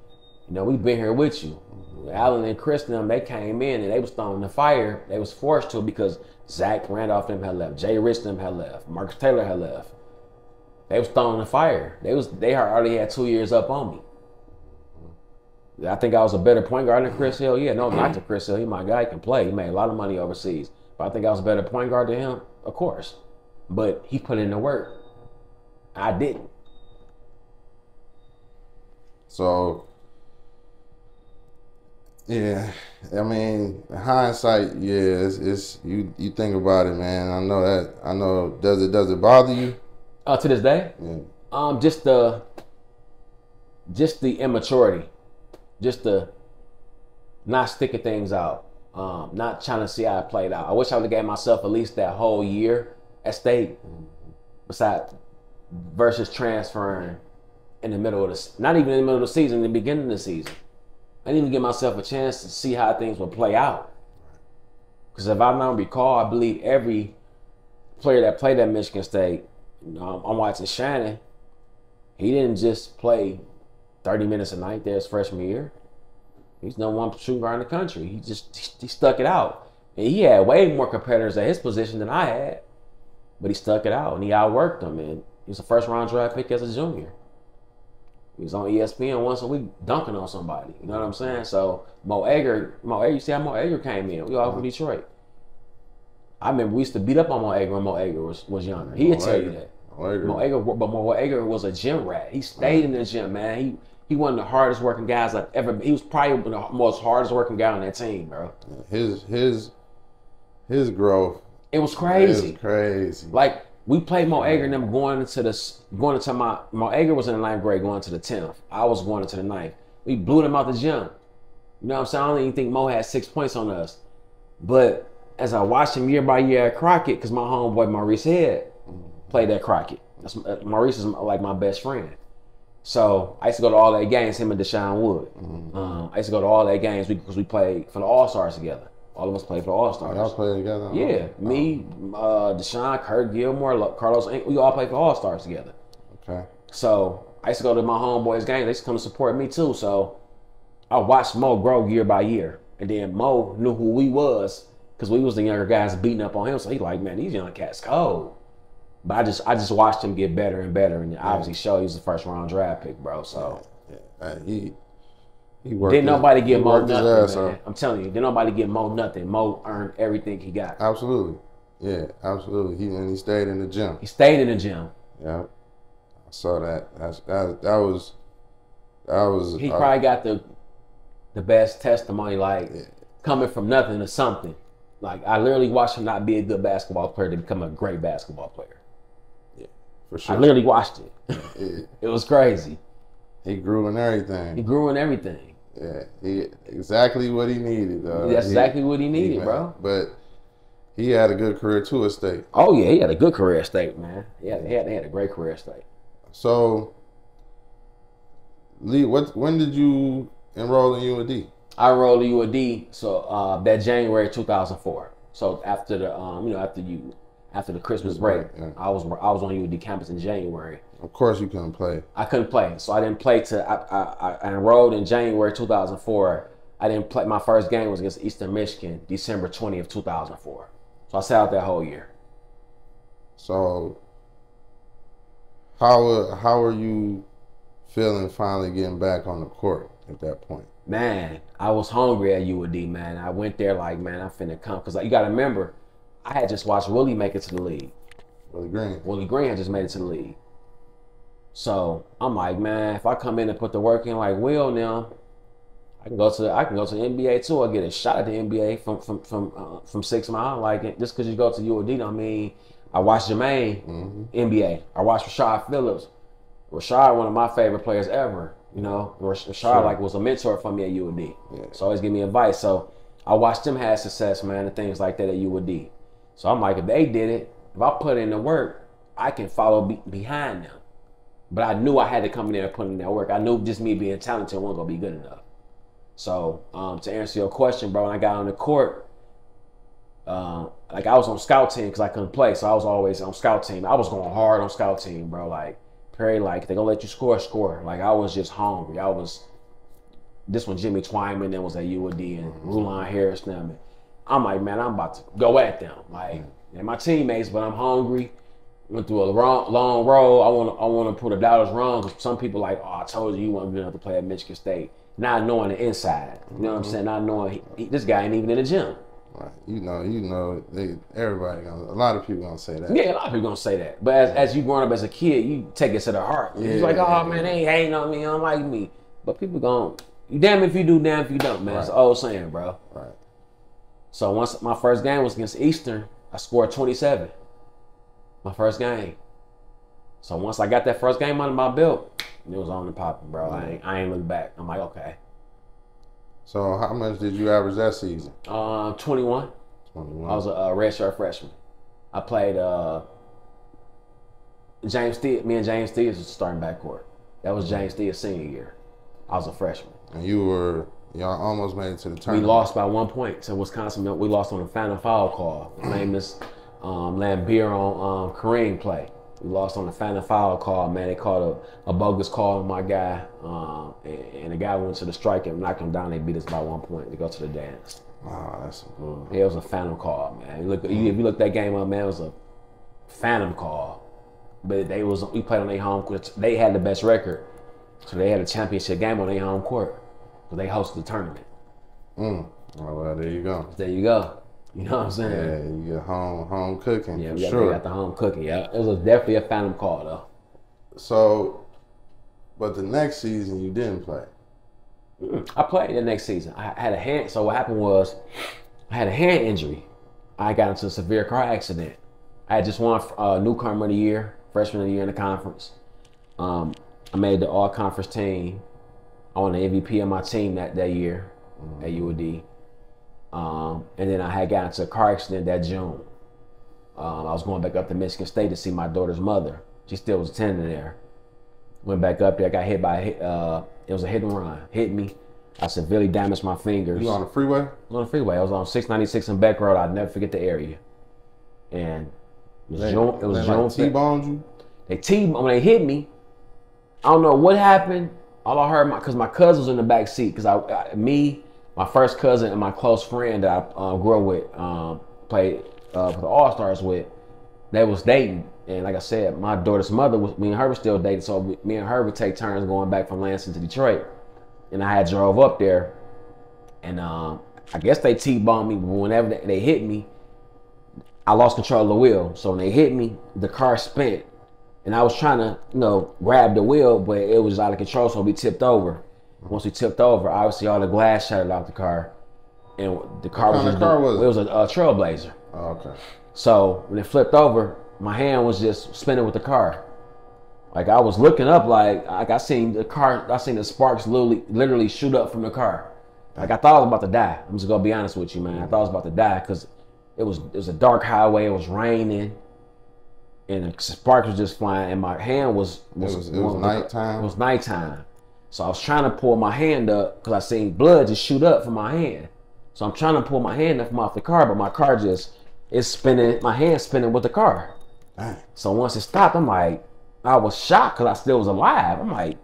you know, we've been here with you. Alan and Chris they came in and they was throwing the fire. They was forced to because Zach Randolph them had left, Jay Rich them had left, Marcus Taylor had left. They was throwing the fire. They was they already had two years up on me. I think I was a better point guard than Chris Hill. Yeah, no, not to Chris Hill. He my guy, he can play. He made a lot of money overseas. But I think I was a better point guard than him, of course. But he put in the work. I didn't. So, yeah, I mean, hindsight, yeah, it's, it's you. You think about it, man. I know that. I know. Does it? Does it bother you? Uh, to this day, Yeah. um, just the, just the immaturity, just to not sticking things out, um, not trying to see how it played out. I wish I would have gave myself at least that whole year at state, besides versus transferring in the middle of the, not even in the middle of the season, in the beginning of the season. I didn't even give myself a chance to see how things would play out. Because if I don't recall, I believe every player that played at Michigan State, I'm watching Shannon. He didn't just play 30 minutes a night there his freshman year. He's number one shooting guard in the country. He just he stuck it out, and he had way more competitors at his position than I had, but he stuck it out and he outworked them. And he was a first round draft pick as a junior. He was on ESPN once a week dunking on somebody. You know what I'm saying? So Mo Ager, Mo Ager, you see how Mo Ager came in? We all from uh-huh. Detroit. I remember we used to beat up on Mo Ager when Mo Ager was, was younger. He'd tell you that. Mo Ager. Mo Ager, but Mo Ager was a gym rat. He stayed uh-huh. in the gym, man. He he one of the hardest working guys I've ever. He was probably the most hardest working guy on that team, bro. His his his growth It was crazy. is crazy. Like we played Mo Ager and them going into this going into my Mo Ager was in the ninth grade going to the tenth. I was going into the ninth. We blew them out the gym. You know what I'm saying? I don't even think Mo had six points on us. But as I watched him year by year at Crockett, because my homeboy Maurice Head played at Crockett. That's, uh, Maurice is like my best friend. So I used to go to all that games, him and Deshaun Wood. Um, I used to go to all that games because we played for the All Stars together. All of us played for the All Oh, Stars. y'all play together? Yeah, me, uh, Deshaun, Kurt Gilmore, Carlos, we all played for All Stars together. Okay. So I used to go to my homeboys' games. They used to come to support me too. So I watched Mo grow year by year, and then Mo knew who we was because we was the younger guys beating up on him. So he like, man, these young cats cold. But I just I just watched him get better and better, and obviously showed he was the first round draft pick, bro. So Yeah. Uh, he he worked. didn't his- nobody get Mo nothing, ass man. I'm telling you, didn't nobody get Mo nothing. Mo earned everything he got. Absolutely. Yeah, absolutely. He and he stayed in the gym. He stayed in the gym. Yeah. I saw that. That's that that was that was he uh, probably got the the best testimony, like Yeah. coming from nothing to something. Like I literally watched him not be a good basketball player to become a great basketball player. For sure. I literally watched it. Yeah, It was crazy. he grew in everything. He grew in everything. Yeah, he exactly what he needed. Though. That's He- exactly what he he needed, made- bro. But he had a good career too at state. Oh yeah, he had a good career at state, man. Yeah, he had, he had a great career at state. So, Lee, what when did you enroll in UND? I enrolled to UOD so uh, that January 2004. So after the um, you know after you after the Christmas break, yeah. I was I was on UOD campus in January. Of course, you couldn't play. I couldn't play, so I didn't play till I, I, I enrolled in January 2004. I didn't play. My first game was against Eastern Michigan, December 20th, 2004. So I sat out that whole year. So, how how are you feeling finally getting back on the court at that point? Man, I was hungry at UOD, man. I went there like, man, I'm finna come. Because you got to remember, I had just watched Willie make it to the league. Willie Green. Willie Green had just made it to the league. So I'm like, man, if I come in and put the work in like Will now, I can go to I can go to the NBA too. I get a shot at the NBA from from from uh, from six mile. Like it just because you go to UOD, don't mean I watched Jermaine hmm NBA. I watched Rashad Phillips. Rashad, one of my favorite players ever. You know, Rashad sure. like was a mentor for me at UD. Yeah. So always give me advice. So I watched him have success, man, and things like that at UD. So I'm like, if they did it, if I put in the work, I can follow be- behind them. But I knew I had to come in there and put in that work. I knew just me being talented wasn't gonna be good enough. So um, to answer your question, bro, when I got on the court, uh, like I was on scout team because I couldn't play, so I was always on scout team. I was going hard on scout team, bro. Like Perry, like they gonna let you score, score. Like I was just hungry. I was. This one, Jimmy Twyman, then was at UD and Rulon Harris, them. I'm like, man, I'm about to go at them. Like, they're my teammates, but I'm hungry. Went through a long, long road. I want to, I want to put the doubters wrong because some people like, oh, I told you you weren't good enough to play at Michigan State. Not knowing the inside. You know what I'm mm-hmm. saying? Not knowing he, he, this guy ain't even in the gym. Right. You know, you know, they, everybody gonna, a lot of people gonna say that. Yeah, a lot of people gonna say that. But as, as you growing up as a kid, you take it to the heart. Yeah, it's like, oh man, they ain't hating on me, I don't like me. But people gonna, you damn if you do, damn if you don't, man. Right. It's an old saying, bro. Right. So once my first game was against Eastern, I scored 27. My first game. So once I got that first game under my belt, it was on and popping, bro. I ain't, I ain't look back. I'm like, okay. So how much did you average that season? Uh, 21. 21. I was a, a redshirt freshman. I played uh, James Steele. Me and James Steele was starting backcourt. That was James Steele's senior year. I was a freshman. And you were Y'all almost made it to the tournament. We lost by one point to Wisconsin. We lost on a final foul call. Famous um, Laimbeer on um, Kareem play. We lost on a final foul call, man. They called a, a bogus call on my guy, um, and, and, the guy went to the strike and knocked him down. They beat us by one point to go to the dance. Wow, that's mm. Yeah, it was a phantom call, man. You look, if you look that game up, man, it was a phantom call. But they was we played on their home court. They had the best record, so they had a championship game on their home court they host the tournament. Mm. Oh, well, there you go. There you go. You know what I'm saying? Yeah, you get home home cooking. Yeah, we got, sure. got the home cooking. Yeah, it was definitely a phantom call though. So, but the next season you didn't play. I played the next season. I had a hand. So what happened was, I had a hand injury. I got into a severe car accident. I had just won uh, newcomer of the year, freshman of the year in the conference. Um, I made the all conference team. I won the MVP of my team that, that year mm-hmm. at UD. Um, and then I had gotten into a car accident that June. Um, I was going back up to Michigan State to see my daughter's mother. She still was attending there. Went back up there, got hit by, uh, it was a hit and run. Hit me. I severely damaged my fingers. You on the freeway? I was on the freeway. I was on 696 in Beck Road. I'd never forget the area. And it was they, June. It was June. Like T-boned you? They T when they hit me. I don't know what happened all I heard, my because my cousin was in the back seat, because I, I, me, my first cousin, and my close friend that I uh, grew up with, um, played uh, for the All Stars with, they was dating. And like I said, my daughter's mother was me and her were still dating, so me and her would take turns going back from Lansing to Detroit. And I had drove up there, and um, I guess they T-bombed me. But whenever they, they hit me, I lost control of the wheel. So when they hit me, the car spent and I was trying to, you know, grab the wheel, but it was out of control, so we tipped over. Once we tipped over, obviously all the glass shattered off the car, and the car what was just car was it? was a, a Trailblazer. Oh, okay. So when it flipped over, my hand was just spinning with the car. Like I was looking up, like like I seen the car, I seen the sparks literally literally shoot up from the car. Like I thought I was about to die. I'm just gonna be honest with you, man. I thought I was about to die because it was it was a dark highway. It was raining and the sparks was just flying, and my hand was was it was, it was nighttime. It was nighttime, so I was trying to pull my hand up because I seen blood just shoot up from my hand. So I'm trying to pull my hand up from off the car, but my car just is spinning. My hand spinning with the car. Dang. So once it stopped, I'm like, I was shocked because I still was alive. I'm like,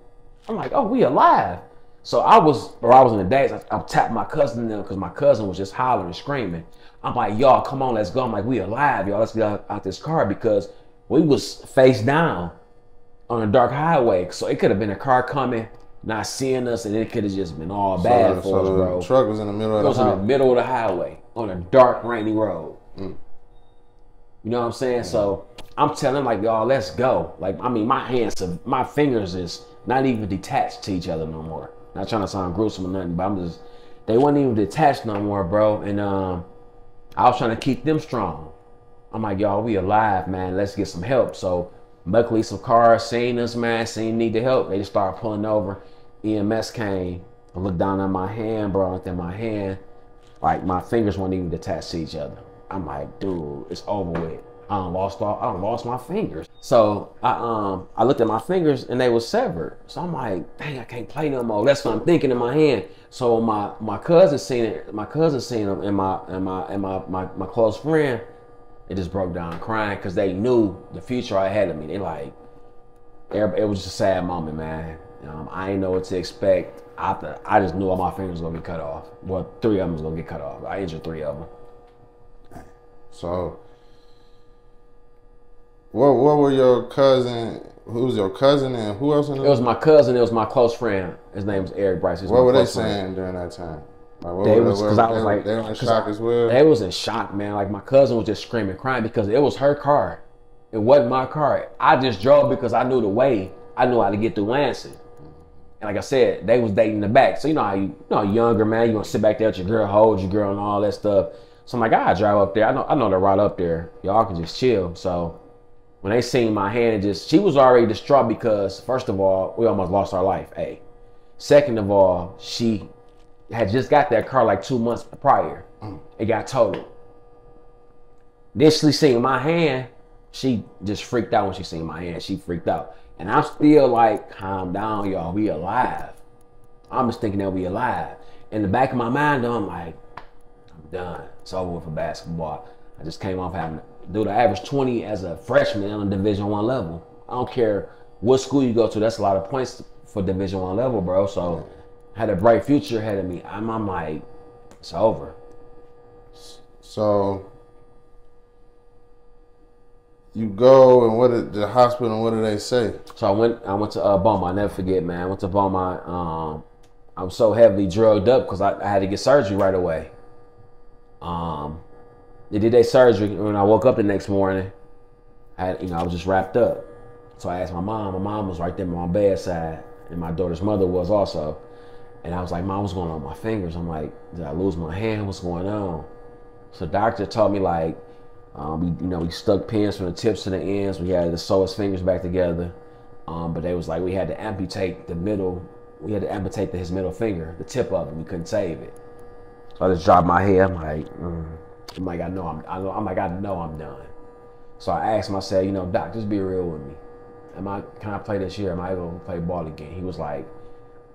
I'm like, oh, we alive. So I was, or I was in the days. I, I tapped my cousin there because my cousin was just hollering and screaming. I'm like, y'all, come on, let's go. I'm like, we alive, y'all. Let's get out, out this car because we was face down on a dark highway. So it could have been a car coming, not seeing us, and it could have just been all bad for so us, bro. The truck was in the middle of it the was in the middle of the highway on a dark, rainy road. Mm. You know what I'm saying? Mm. So I'm telling like, y'all, let's go. Like, I mean, my hands, my fingers is not even detached to each other no more. Not trying to sound gruesome or nothing, but I'm just, they weren't even detached no more, bro. And um, I was trying to keep them strong. I'm like, y'all, we alive, man. Let's get some help. So luckily some cars seen us, man, seen need the help. They just started pulling over. EMS came, I looked down at my hand, bro. I looked at my hand, like my fingers weren't even attached to each other. I'm like, dude, it's over with. I lost all, I lost my fingers. So I um I looked at my fingers and they were severed. So I'm like, dang, I can't play no more. That's what I'm thinking in my hand. So my my cousin seen it. My cousin seen them, and my and my and my my, my close friend, it just broke down crying because they knew the future I had of me. They like, it was just a sad moment, man. Um, I didn't know what to expect. I, I just knew all my fingers were gonna be cut off. Well, three of them was gonna get cut off. I injured three of them. So, what what were your cousin? Who was your cousin and who else? In it was my cousin. It was my close friend. His name was Eric Bryce. What were they saying during that time? Like, they was because I was like they were in shock as well. They was in shock, man. Like my cousin was just screaming, crying because it was her car. It wasn't my car. I just drove because I knew the way. I knew how to get through Lansing. And like I said, they was dating in the back. So you know how you, you know younger man, you gonna sit back there with your girl, hold your girl, and all that stuff. So I'm like, I drive up there. I know I know the route up there. Y'all can just chill. So when they seen my hand, just she was already distraught because first of all, we almost lost our life. A. Second of all, she had just got that car like two months prior. Mm. It got totaled. Initially seeing my hand, she just freaked out when she seen my hand. She freaked out. And I'm still like, calm down, y'all. We alive. I'm just thinking that we alive. In the back of my mind, though, I'm like, I'm done. It's over with for basketball. I just came off having do the average 20 as a freshman on a division one level. I don't care what school you go to, that's a lot of points for division one level, bro. So had a bright future ahead of me. I'm, I'm like, it's over. So you go and what did the hospital and what did they say? So I went I went to uh, Beaumont. I never forget, man. I went to Beaumont. Um, I'm so heavily drugged up because I, I, had to get surgery right away. Um, they did their surgery when I woke up the next morning. I had, you know I was just wrapped up. So I asked my mom. My mom was right there by my bedside, and my daughter's mother was also. And I was like, "Mom, what's going on with my fingers?" I'm like, "Did I lose my hand? What's going on?" So doctor told me like um, we, you know, we stuck pins from the tips to the ends. We had to sew his fingers back together. Um, but they was like, we had to amputate the middle. We had to amputate his middle finger, the tip of it. We couldn't save it. So I just dropped my head. I'm like, mm. I'm like, I know I'm, I know, I'm like, I know I'm done. So I asked him, I said, you know, doc, just be real with me. Am I, can I play this year? Am I able to play ball again? He was like,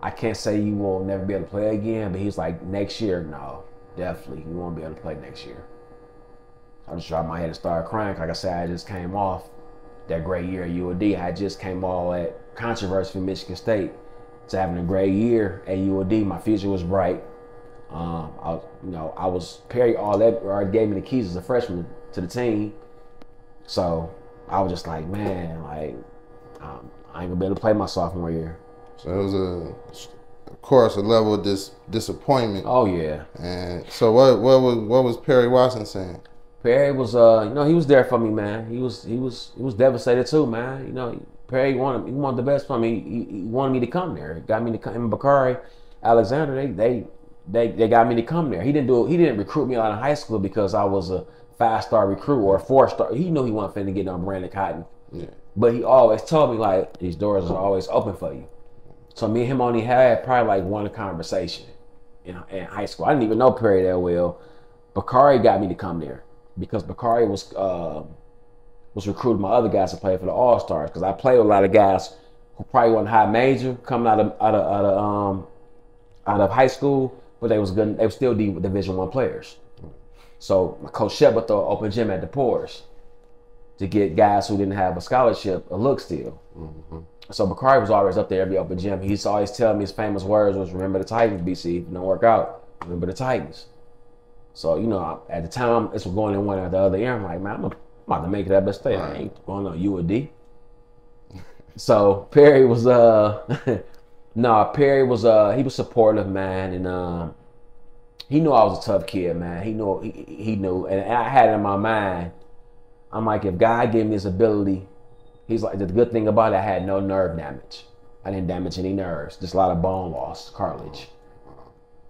I can't say you won't never be able to play again, but he's like, next year, no, definitely, you won't be able to play next year. I just dropped my head and started crying. Like I said, I just came off that great year at UOD. I just came all at controversy from Michigan State to having a great year at UOD. My future was bright. Um, I, you know, I was Perry all that or gave me the keys as a freshman to the team. So I was just like, man, like um, I ain't gonna be able to play my sophomore year. So it was a, of course, a level of dis- disappointment. Oh yeah. And so what? What was what was Perry Watson saying? Perry was, uh, you know, he was there for me, man. He was, he was, he was devastated too, man. You know, Perry wanted, he wanted the best for me. He, he wanted me to come there. He got me to come. And Bacari, Alexander, they, they, they, they got me to come there. He didn't do, he didn't recruit me out of high school because I was a five star recruit or a four star. He knew he wasn't finna get on Brandon Cotton. Yeah. But he always told me like these doors are always open for you. So me and him only had probably like one conversation in, in high school. I didn't even know Perry that well. Bacari got me to come there because Bacari was uh, was recruiting my other guys to play for the All Stars because I played with a lot of guys who probably wasn't high major coming out of out of out of, um, out of high school, but they was good. They were still Division One players. So coach Shep would throw open gym at the Porres to get guys who didn't have a scholarship a look still. Mm-hmm. So Bacari was always up there every open gym. He's always telling me his famous words was "Remember the Titans, BC. If you don't work out, remember the Titans." So, you know, at the time, it's going in one or the other ear. I'm like, man, I'm about to make it that best day. I ain't going on U or D. so Perry was, uh, no, nah, Perry was, uh, he was supportive, man. And, um, he knew I was a tough kid, man. He knew, he, he knew. And I had it in my mind, I'm like, if God gave me this ability, he's like, the good thing about it, I had no nerve damage. I didn't damage any nerves, just a lot of bone loss, cartilage.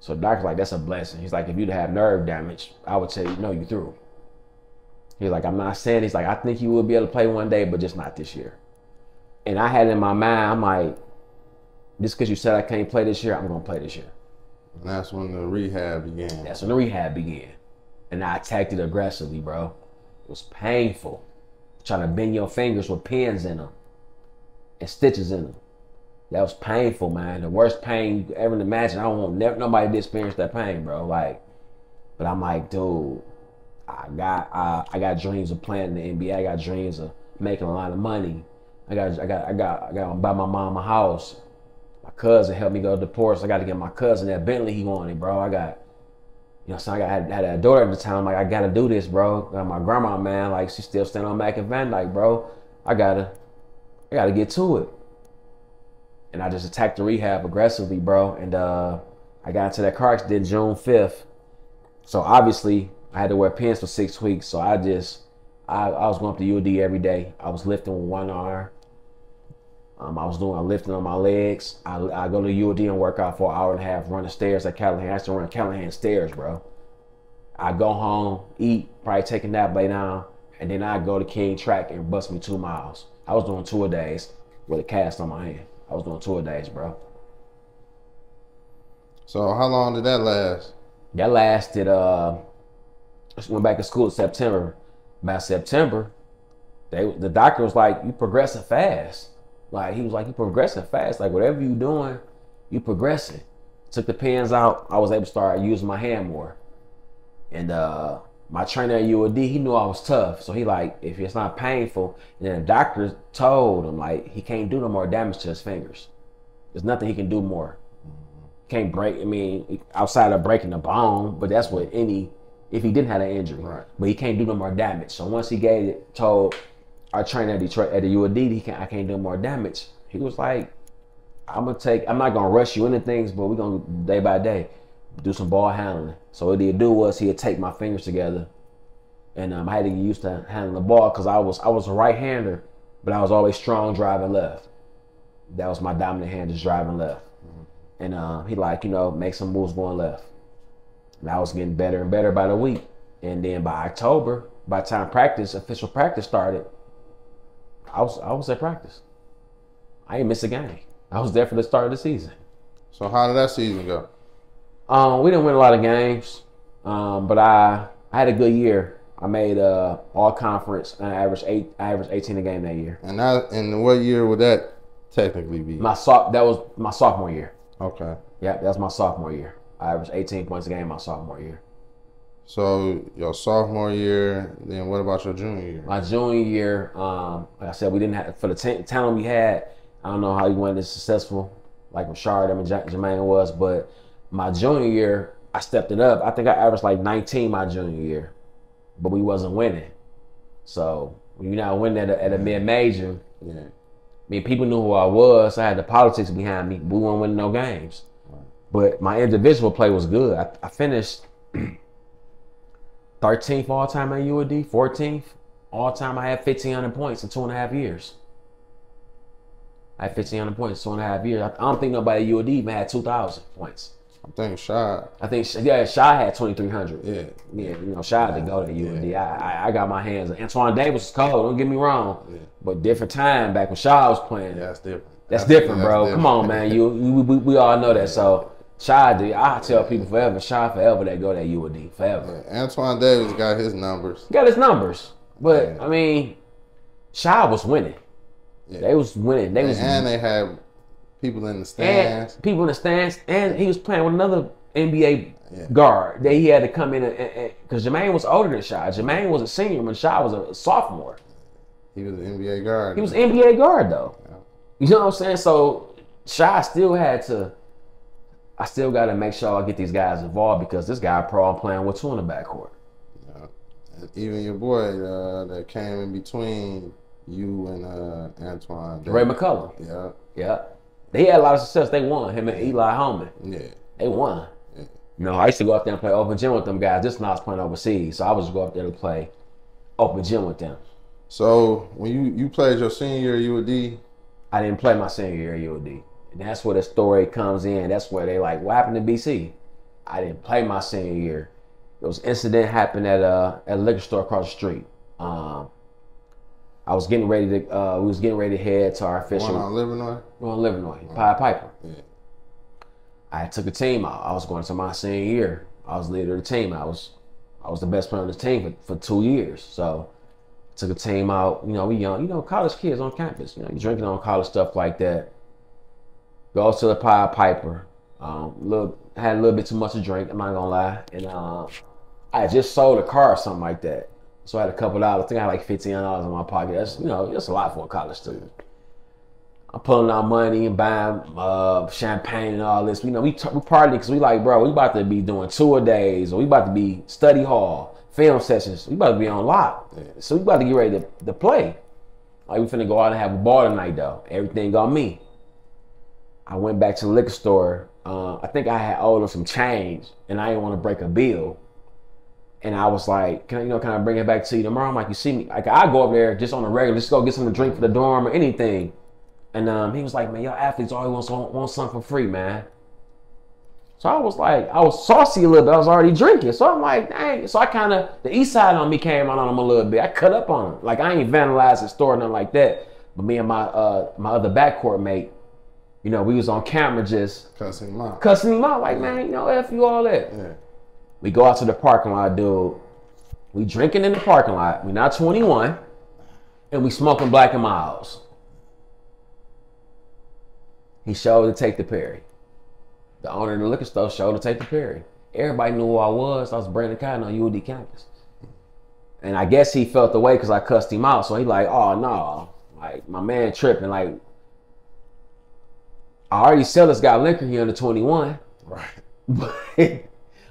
So the doctor's like, that's a blessing. He's like, if you'd have nerve damage, I would say, no, you through. He's like, I'm not saying, he's like, I think you will be able to play one day, but just not this year. And I had in my mind, I'm like, just because you said I can't play this year, I'm gonna play this year. And that's when the rehab began. That's when the rehab began. And I attacked it aggressively, bro. It was painful. Trying to bend your fingers with pins in them and stitches in them. That was painful, man. The worst pain you ever imagine. I don't want never, nobody to experience that pain, bro. Like, but I'm like, dude, I got I, I got dreams of playing in the NBA. I got dreams of making a lot of money. I got I got I got I got to buy my mom a house. My cousin helped me go to the ports. I got to get my cousin that Bentley he wanted, bro. I got you know, so I had, had a daughter at the time. Like, I gotta do this, bro. Got my grandma, man, like she still standing on Mac and Van Dyke, bro. I gotta, I gotta get to it. And I just attacked the rehab aggressively, bro. And uh, I got into that car accident June fifth. So obviously, I had to wear pins for six weeks. So I just, I, I was going up to UD every day. I was lifting with one arm. Um, I was doing a lifting on my legs. I, I go to UD and work out for an hour and a half, run the stairs at Calihan. I used to run Calihan stairs, bro. I go home, eat, probably take a nap, lay down, and then I go to King Track and bust me two miles. I was doing two a days with a cast on my hand. I was doing two a days, bro. So how long did that last? That lasted. Uh, I went back to school in September. By September, they the doctor was like, "You progressing fast." Like he was like, "You progressing fast. Like whatever you doing, you progressing." Took the pins out. I was able to start using my hand more. And uh, my trainer at UOD, he knew I was tough, so he like, if it's not painful, and then the doctor told him like he can't do no more damage to his fingers. There's nothing he can do more. Can't break. I mean, outside of breaking the bone, but that's what any if he didn't have an injury. Right. But he can't do no more damage. So once he gave it, told our trainer at Detroit at the UOD, he can't, I can't do more damage. He was like, I'm gonna take. I'm not gonna rush you into things, but we're gonna day by day do some ball handling. So what he'd do was he'd take my fingers together, and um, I had to get used to handling the ball because I was I was a right hander, but I was always strong driving left. That was my dominant hand, just driving left. And uh, he like you know make some moves going left. And I was getting better and better by the week. And then by October, by the time practice, official practice started, I was I was at practice. I didn't miss a game. I was there for the start of the season. So how did that season go? Um, we didn't win a lot of games, um, but I I had a good year. I made uh, all conference and I averaged eight. I averaged eighteen a game that year. And that and what year would that technically be? My soph that was my sophomore year. Okay. Yeah, that was my sophomore year. I averaged eighteen points a game my sophomore year. So your sophomore year, then what about your junior year? My junior year, um, like I said, we didn't have for the ta- talent we had. I don't know how you went as successful like Rashad and Ja- Jermaine was, but my junior year, I stepped it up. I think I averaged like 19 my junior year, but we wasn't winning. So when you're not winning at a, at a mid major, Yeah. I mean, people knew who I was. I had the politics behind me. We weren't winning no games. But my individual play was good. I, I finished 13th all time at UOD, 14th all time. I had 1,500 points in two and a half years. I had 1,500 points in two and a half years. I, don't think nobody at UOD even had 2,000 points. I think shot. I think, yeah, Shy had 2,300. Yeah. Yeah, you know, Shy had to go to UND. I, I, I got my hands. Antoine Davis was cold. Don't get me wrong. Yeah. But different time back when Shy was playing. Yeah, that's different. That's different, bro. Come on, man. You, you we, we all know that. So Shy, dude, I tell people forever, Shy forever that go to UND forever. Yeah, Antoine Davis got his numbers. Got his numbers, but I mean, Shy was winning. Yeah. They was winning. They was and they had people in the stands. and people in the stands, and he was playing with another NBA Yeah. guard that he had to come in and because Jermaine was older than Shy. Jermaine was a senior when Shy was a sophomore. He was an NBA guard. He was an NBA guard though. Yeah. You know what I'm saying? So Shy still had to. I still got to make sure I get these guys involved because this guy pro I'm playing with two in the backcourt. Yeah. And even your boy uh, that came in between you and uh, Antoine. Ray. McCallum. Yeah. Yeah, they had a lot of success. They won. Him and Eli Holman. Yeah. They won. Yeah. You know, I used to go up there and play open gym with them guys. This when I was playing overseas, so I was just go up there to play open gym with them. So when you you played your senior year at UD, I didn't play my senior year at UOD. And that's where the story comes in. That's where they like, what happened to BC? I didn't play my senior year. There was an incident happened at a, at a liquor store across the street. Um, I was getting ready to. Uh, we was getting ready to head to our official. One on Livernois. On Livernois, Pied Piper. Yeah. I took a team out. I was going to my senior year. I was leader of the team. I was I was the best player on the team for, for two years. So took a team out. You know, we young, you know, college kids on campus. You know, you drinking on college stuff like that. Go to the Pied Piper. Um, little had a little bit too much to drink. I'm not gonna lie, and uh, I just sold a car or something like that. So I had a couple dollars. I think I had like fifteen dollars in my pocket. That's you know, that's a lot for a college student. I'm pulling out money and buying uh, champagne and all this. You know, we t- we party because we like, bro, we about to be doing tour days or we about to be study hall, film sessions. We about to be on lock. So we about to get ready to, to play. Like we finna go out and have a ball tonight though. Everything on me. I went back to the liquor store. Uh, I think I had owed her some change and I didn't want to break a bill. And I was like, can I, you know, can I bring it back to you tomorrow? I'm like, you see me? Like, I go over there just on the regular, just go get something to drink for the dorm or anything. And um, he was like, man, y'all athletes always want, want something for free, man. So I was like, I was saucy a little bit. I was already drinking. So I'm like, dang. So I kind of, the east side on me came out on him a little bit. I cut up on him. Like, I ain't vandalized the store, nothing like that. But me and my uh, my other backcourt mate, you know, we was on camera just Cussing him out. cussing him out. Like, man, you know, F you all that. Yeah. We go out to the parking lot, dude. We drinking in the parking lot. We not 21. And we smoking Black and Miles. He showed to take the Perry. The owner of the liquor store showed to take the Perry. Everybody knew who I was. I was Brandon Cotton on UD campus. And I guess he felt the way because I cussed him out. So he like, oh no. Like my man tripping. Like I already sell this guy liquor here under 21. Right. But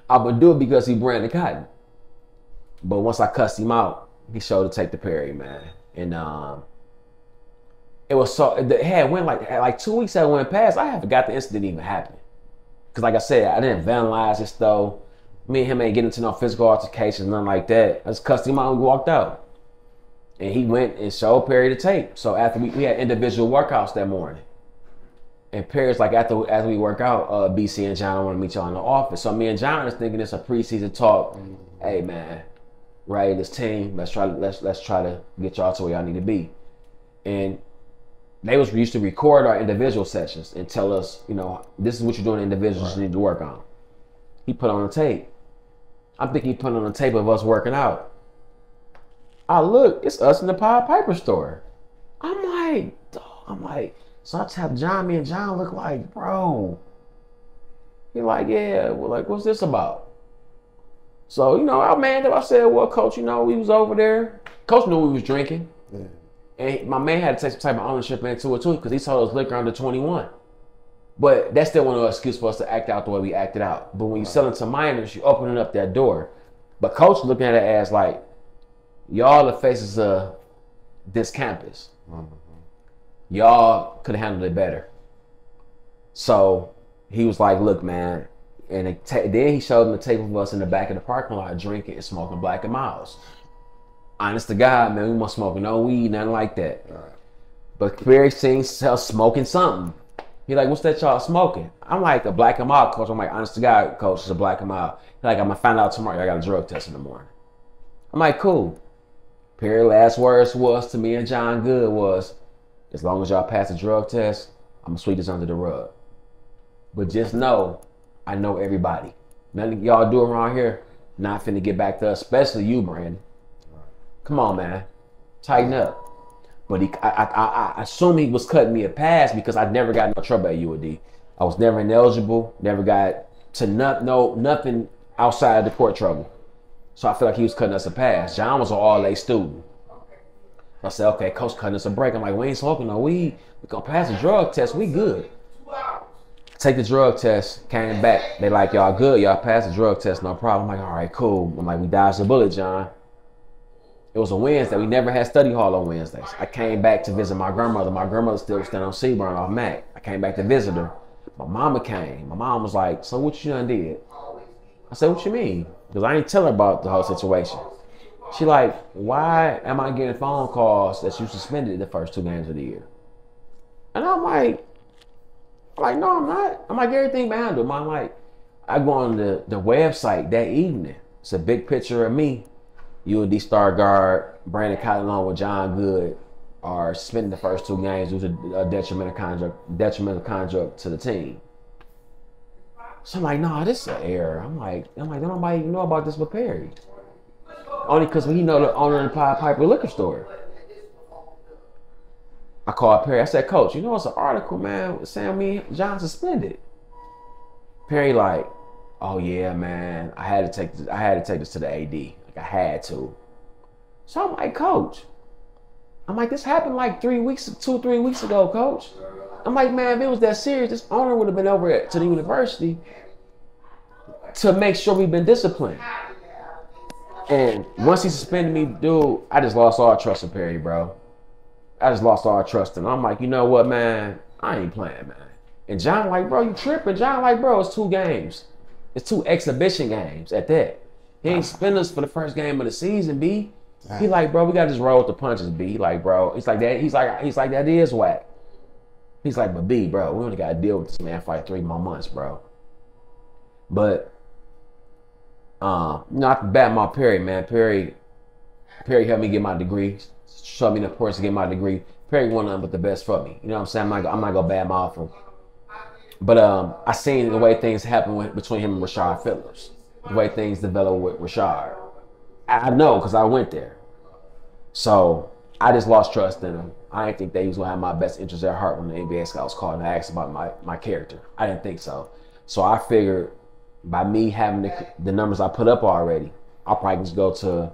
I would do it because he Brandon Cotton. But once I cussed him out, he showed to take the Perry, man. And um, it was so it had went like like two weeks had went past. I had forgot the incident even happened. Cause like I said, I didn't vandalize this though. Me and him ain't getting into no physical altercations, nothing like that. I just cussed him out and walked out. And he went and showed Perry the tape. So after we, we had individual workouts that morning. And Perry's like after after we work out, uh, BC and John want to meet y'all in the office. So me and John is thinking it's a preseason talk. Hey man, right? This team, let's try to let's let's try to get y'all to where y'all need to be. And they was used to record our individual sessions and tell us, you know, this is what you're doing individuals you need to work on. He put on a tape. I'm thinking he put on a tape of us working out. I look, it's us in the Pied Piper store. I'm like, I'm like, so I tap John, me and John look like, bro. He like, yeah, well, like, what's this about? So, you know, I manned up. I said, well, coach, you know, we was over there. Coach knew we was drinking. Yeah. And my man had to take some type of ownership into it too, because he told us liquor under 21. But that's still one of the excuses for us to act out the way we acted out. But when you selling to minors, you're opening up that door. But coach looking at it as like, y'all the faces of this campus. Mm-hmm. Y'all could handle it better. So he was like, look, man. And it ta- then he showed him the tape of us in the back of the parking lot drinking and smoking Black and Miles. Honest to God, man, we weren't smoking no weed, nothing like that. Right. But Barry sings smoking something. He like, what's that y'all smoking? I'm like, a black and mild, coach. I'm like, honest to God, coach, it's a black and mild. He like, I'm gonna find out tomorrow. I got a drug test in the morning. I'm like, cool. Perry last words was to me and John Good was, as long as y'all pass the drug test, I'm gonna sweep this under the rug. But just know, I know everybody. Nothing y'all do around here, not finna get back to us, especially you, Brandon. Come on, man. Tighten up. But he, I, I, I, assume he was cutting me a pass because I never got no trouble at UOD. I was never ineligible, never got to not, no nothing outside of the court trouble. So I feel like he was cutting us a pass. John was an all A student. I said, okay, coach cutting us a break. I'm like, we ain't smoking no weed. We gonna pass the drug test. We good. Take the drug test. Came back. They like, y'all good. Y'all passed the drug test. No problem. I'm like, all right, cool. I'm like, we dodged the bullet, John. It was a Wednesday. We never had study hall on Wednesdays. I came back to visit my grandmother. My grandmother still was standing on Seyburn off Mac. I came back to visit her. My mama came. My mom was like, so what you done did? I said, what you mean? Because I ain't tell her about the whole situation. She like, why am I getting phone calls that you suspended the first two games of the year? And I'm like, like, no, I'm not. I'm like, everything behind them. I'm like, I go on the, the website that evening. It's a big picture of me, UND star guard, Brandon Cotton along with John Good, are spending the first two games due to a detrimental conduct, detrimental conduct to the team. So I'm like, nah, this is an error. I'm like, I'm like, don't nobody even know about this but Perry. Only because he know the owner of the Pied Piper liquor store. I called Perry. I said, Coach, you know it's an article, man, saying me John suspended. Perry like, oh yeah, man, I had to take this, I had to take this to the AD. Like I had to. So I'm like, Coach. I'm like, this happened like three weeks, two, three weeks ago, Coach. I'm like, man, if it was that serious, this owner would have been over to the university to make sure we've been disciplined. And once he suspended me, dude, I just lost all trust in Perry, bro. I just lost all trust in him. I'm like, you know what, man? I ain't playing, man. And John like, bro, you tripping. John like, bro, it's two games. It's two exhibition games at that. He ain't spend us for the first game of the season, B. He like, bro, we gotta just roll with the punches, B. He like, bro, he's like that. He's like, he's like that is whack. He's like, but B, bro, we only gotta deal with this man for like three more months, bro. But uh, not bat my Perry, man. Perry, Perry helped me get my degree, showed me the importance to get my degree. Perry won nothing but the best for me. You know what I'm saying? I'm not, I'm not gonna bad mouth him. But um, I seen the way things happen with, between him and Rashad Phillips, the way things develop with Rashad. I know because I went there. So I just lost trust in him. I didn't think that he was gonna have my best interest at heart when the NBA scouts called and asked about my, my character. I didn't think so. So I figured by me having the, the numbers I put up already, I'll probably just go to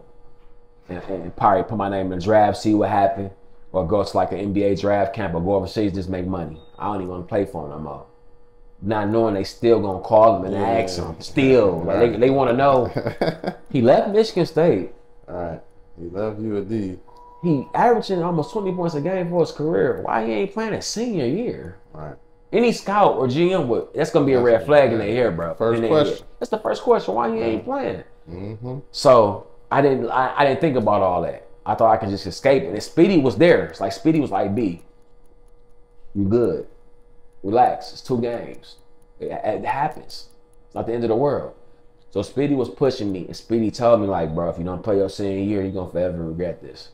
and, and probably put my name in the draft, see what happened, or go to like an NBA draft camp or go overseas just make money. I don't even want to play for them no more. Not knowing they still gonna call him and Yeah. ask him. Still, like, they, they want to know. He left Michigan State. All right. He left UOD. He averaging almost 20 points a game for his career. Why he ain't playing his senior year? All right. Any scout or GM would that's gonna be a red flag in their hair, bro. First question. head. That's the first question. Why you ain't playing? Mm-hmm. So I didn't I, I didn't think about all that. I thought I could just escape it. And Speedy was there. It's like Speedy was like, B, you good. Relax. It's two games. It, it happens. It's not the end of the world. So Speedy was pushing me, and Speedy told me, like, bro, if you don't play your senior year, you're gonna forever regret this.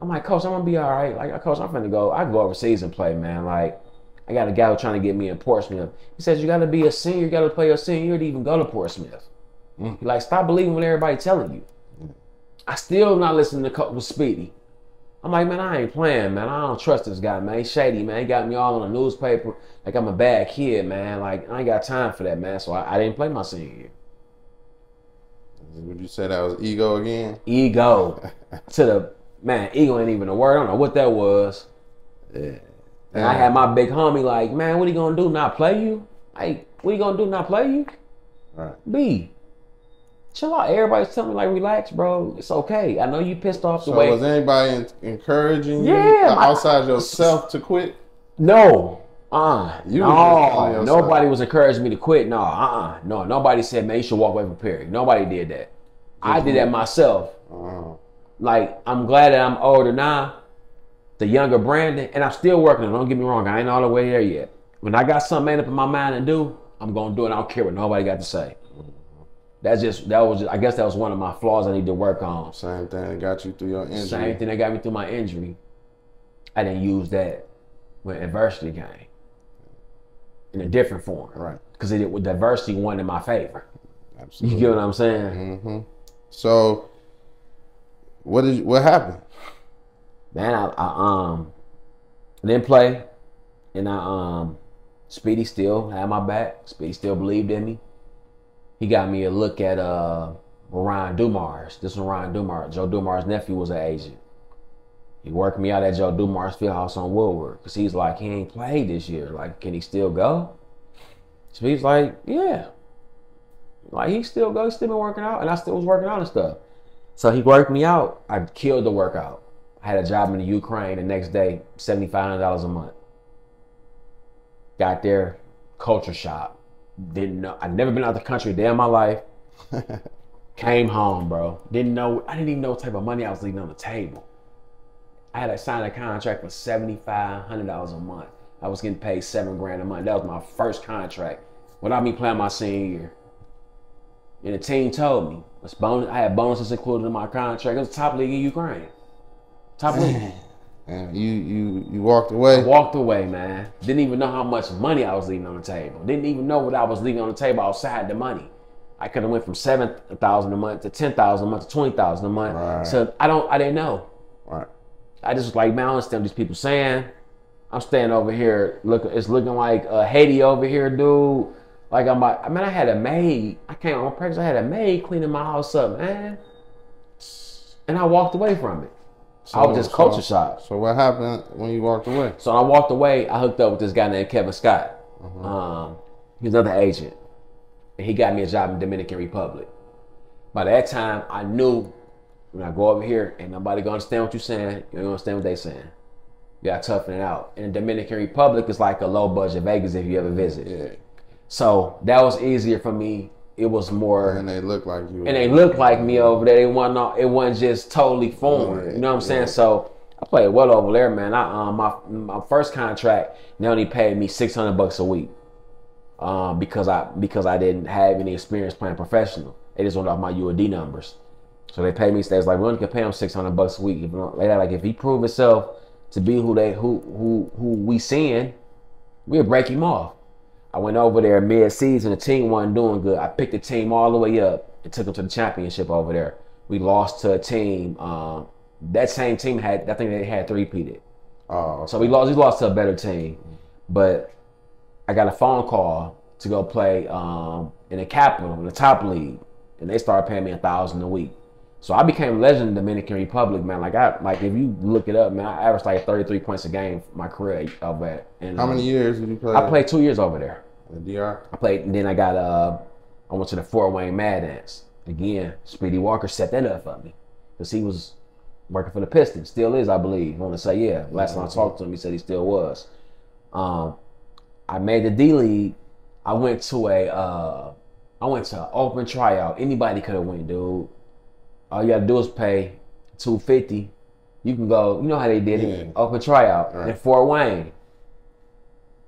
I'm like, Coach, I'm gonna be all right. Like, Coach, I'm finna go. I go overseas and play, man. Like, I got a guy who's trying to get me in Portsmouth. He says you gotta be a senior, you gotta play your senior year to even go to Portsmouth. Mm. Like, stop believing what everybody telling you. I still not listening to Coach Speedy. I'm like, man, I ain't playing, man. I don't trust this guy, man. He's shady, man. He got me all on the newspaper like I'm a bad kid, man. Like, I ain't got time for that, man. So I, I didn't play my senior year. Would you say that was ego again? Ego to the man, ego ain't even a word. I don't know what that was. Yeah. And I had my big homie like, man, what he gonna do? Not play you? Like, what he gonna do? Not play you? All right. B. Chill out. Everybody's telling me like, relax, bro. It's okay. I know you pissed off the So way. was anybody en- encouraging you Yeah, my- outside yourself to quit? No. Uh, You no, was just on your nobody was encouraging me to quit. No, uh, uh no, nobody said, man, you should walk away from Perry. Nobody did that. I did that myself. Oh, Like, I'm glad that I'm older now, the younger Brandon, and I'm still working. on it. Don't get me wrong, I ain't all the way there yet. When I got something made up in my mind to do, I'm gonna do it. I don't care what nobody got to say. That's just that was just, I guess that was one of my flaws I need to work on. same thing that got you through your injury. Same thing that got me through my injury. I didn't use that when adversity came in a different form. Right. Because it with diversity won in my favor. Absolutely. You get what I'm saying? hmm So, what did what happened? Man, I, I um didn't play, and I um Speedy still had my back. Speedy still believed in me. He got me a look at uh Ryan Dumars. This was Ryan Dumars. Joe Dumars' nephew was an agent. He worked me out at Joe Dumars' field house on Woodward because he's like he ain't played this year. Like, can he still go? Speedy's like, yeah. Like he still go. He still been working out, and I still was working out and stuff. So he worked me out. I killed the workout. I had a job in the Ukraine the next day, seventy five hundred dollars a month. Got there, culture shock. Didn't know. I'd never been out the country a day in my life. Came home, bro. Didn't know. I didn't even know what type of money I was leaving on the table. I had to sign a contract for seventy five hundred dollars a month. I was getting paid seven grand a month. That was my first contract without me playing my senior year. And the team told me, it's bonus, I had bonuses included in my contract. It was top league in Ukraine. Top league. And you you you walked away. I walked away, man. Didn't even know how much money I was leaving on the table. Didn't even know what I was leaving on the table outside the money. I could have went from seven thousand a month to ten thousand a month to twenty thousand a month. Right. So I don't, I didn't know. Right. I just was like, man, I understand what these people saying. I'm standing over here. Looking, it's looking like uh, Haiti over here, dude. Like I'm, like, I mean, I had a maid. I came on practice. I had a maid cleaning my house up, man. And I walked away from it. I was just culture shock. So what happened when you walked away? So I walked away. I hooked up with this guy named Kevin Scott. Uh-huh. Um, he's another agent, and he got me a job in Dominican Republic. By that time, I knew when I go over here, ain't nobody gonna understand what you're saying. You don't understand what they saying. You gotta toughen it out. And the Dominican Republic is like a low budget Vegas if you ever visit. Yeah. So that was easier for me. It was more And they look like you. and they looked like me over there. They wasn't all- it wasn't just totally foreign. Yeah, You know what I'm saying? yeah. So I played well over there, man. I um my my first contract they only paid me six hundred bucks a week. Um because I because I didn't have any experience playing professional. They just went off my UOD numbers. So they paid me was like, we only can pay him six hundred bucks a week. If, they like if he prove himself to be who they who who who we seeing, we'll break him off. I went over there mid season. The team wasn't doing good. I picked the team all the way up and took them to the championship over there. We lost to a team. Um, that same team had, I think they had three peated. Oh, So we lost. We lost to a better team, but I got a phone call to go play um, in the capital, in the top league, and they started paying me a thousand a week. So I became legend in the Dominican Republic, man. Like I, like if you look it up, man, I averaged like thirty three points a game for my career over there. And how many years did you play? I played two years over there. In the DR. I played, and then I got uh, I went to the Fort Wayne Mad Ants again. Speedy Walker set that up for me because he was working for the Pistons, still is, I believe. I want to say yeah. Last time I talked to him, he said he still was. Um, I made the D League. I went to a, uh, I went to an open tryout. Anybody could have went, dude. All you gotta do is pay two fifty. You can go. You know how they did it, open tryout in Right. Fort Wayne.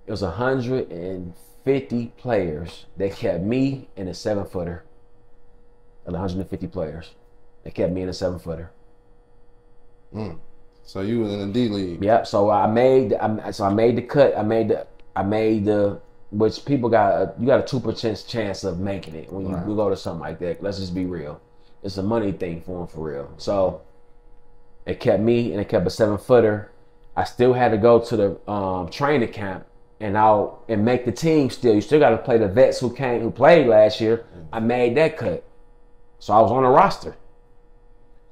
It was 150 players. They kept me in a seven footer. And 150 players, they kept me in a seven footer. So you was in the D League. Yep. So I made. I, so I made the cut. I made the. I made the. Which people got. A, you got a two percent chance of making it when you, Right. you go to something like that. Let's just be real. It's a money thing for them for real. So it kept me and it kept a seven footer. I still had to go to the um, training camp and out and make the team. Still, you still got to play the vets who came who played last year. I made that cut, so I was on the roster.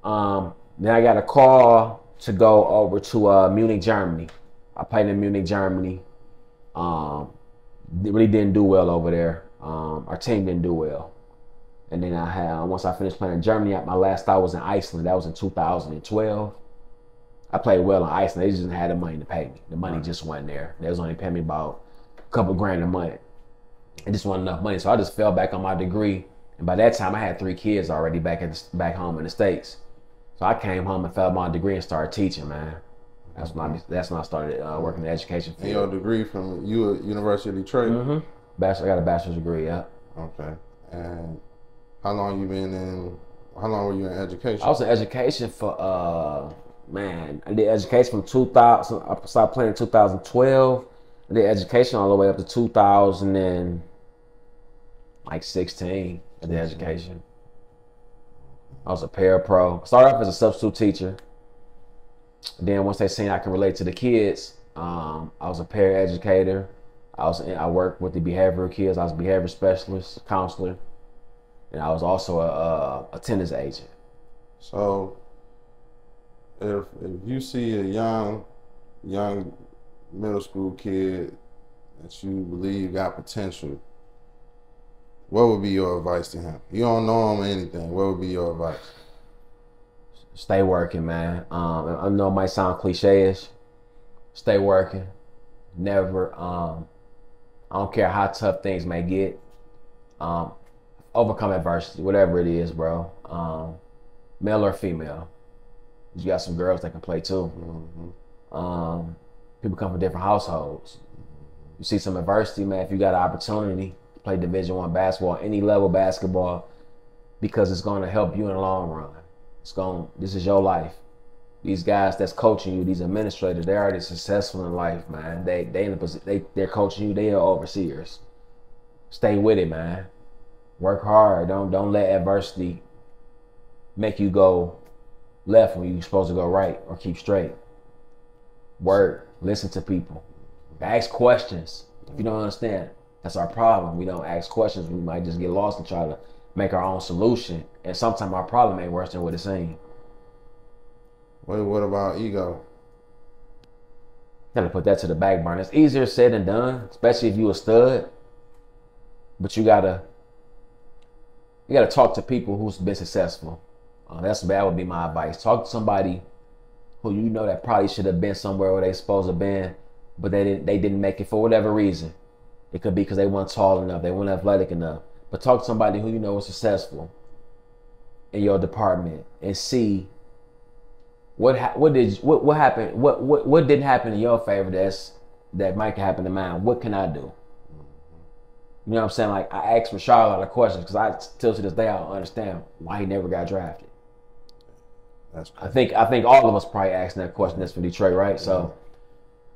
Um, then I got a call to go over to uh, Munich, Germany. I played in Munich, Germany. Um, really didn't do well over there. Um, our team didn't do well. And then I had once I finished playing in Germany, my last stop was in Iceland. That was in 2012. I played well in Iceland. They just didn't have the money to pay me. The money just wasn't there. They was only paying me about a couple grand a month. It just wasn't enough money. So I just fell back on my degree. And by that time, I had three kids already back at the, back home in the states. So I came home and fell my degree and started teaching, man. That's when I, that's when I started uh, working in the education And your field. degree from you at University of Detroit. hmm Bachelor, I got a bachelor's degree. Yeah, Okay. And how long you been in? How long were you in education? I was in education for uh man. I did education from 2000. I started playing in 2012. I did education all the way up to 2000 and like 16. I did education. I was a parapro. Started off as a substitute teacher. Then once they seen I can relate to the kids, um, I was a paraeducator. I was I worked with the behavioral kids. I was a behavior specialist, counselor, and I was also a, a attendance agent. So, if if you see a young young middle school kid that you believe got potential, what would be your advice to him? You don't know him or anything. What would be your advice? Stay working, man. Um, I know it might sound cliche-ish. Stay working. Never. Um, I don't care how tough things may get. Um, overcome adversity, whatever it is, bro. Um, male or female. You got some girls that can play too. Mhm. Um, people come from different households. You see some adversity, man. If you got an opportunity to play Division One basketball, any level basketball, because it's going to help you in the long run. It's going. This is your life. these guys that's coaching you, these administrators, they're already successful in life, man. They they in the they they're coaching you. They are overseers. Stay with it, man. Work hard. Don't don't let adversity make you go left when you're supposed to go right or keep straight. Work. Listen to people. Ask questions. If you don't understand, that's our problem. We don't ask questions. We might just get lost and try to make our own solution. And sometimes our problem ain't worse than what it seems. What what about ego? Gotta put that to the back burner. It's easier said than done, especially if you a stud. But you gotta you gotta talk to people who's been successful. Uh, that's that would be my advice. Talk to somebody who you know that probably should have been somewhere where they supposed to been, but they didn't they didn't make it for whatever reason. It could be because they weren't tall enough, they weren't athletic enough. But talk to somebody who you know was successful in your department and see what ha- what did what what happened what what what didn't happen in your favor that's that might happen to mine. What can I do? You know what I'm saying? Like I asked Rashad a lot of questions because I still to this day I don't understand why he never got drafted. That's I think I think all of us probably asking that question. That's for Detroit, right? So,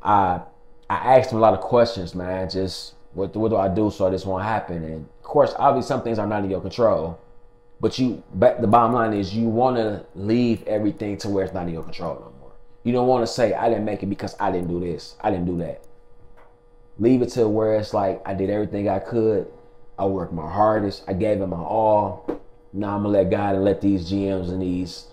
I I asked him a lot of questions, man. Just what what do I do so this won't happen? And of course, obviously, some things are not in your control. But you, but the bottom line is, you want to leave everything to where it's not in your control no more. You don't want to say, "I didn't make it because I didn't do this, I didn't do that." Leave it to where it's like I did everything I could. I worked my hardest. I gave it my all. Now I'm gonna let God and let these GMs and these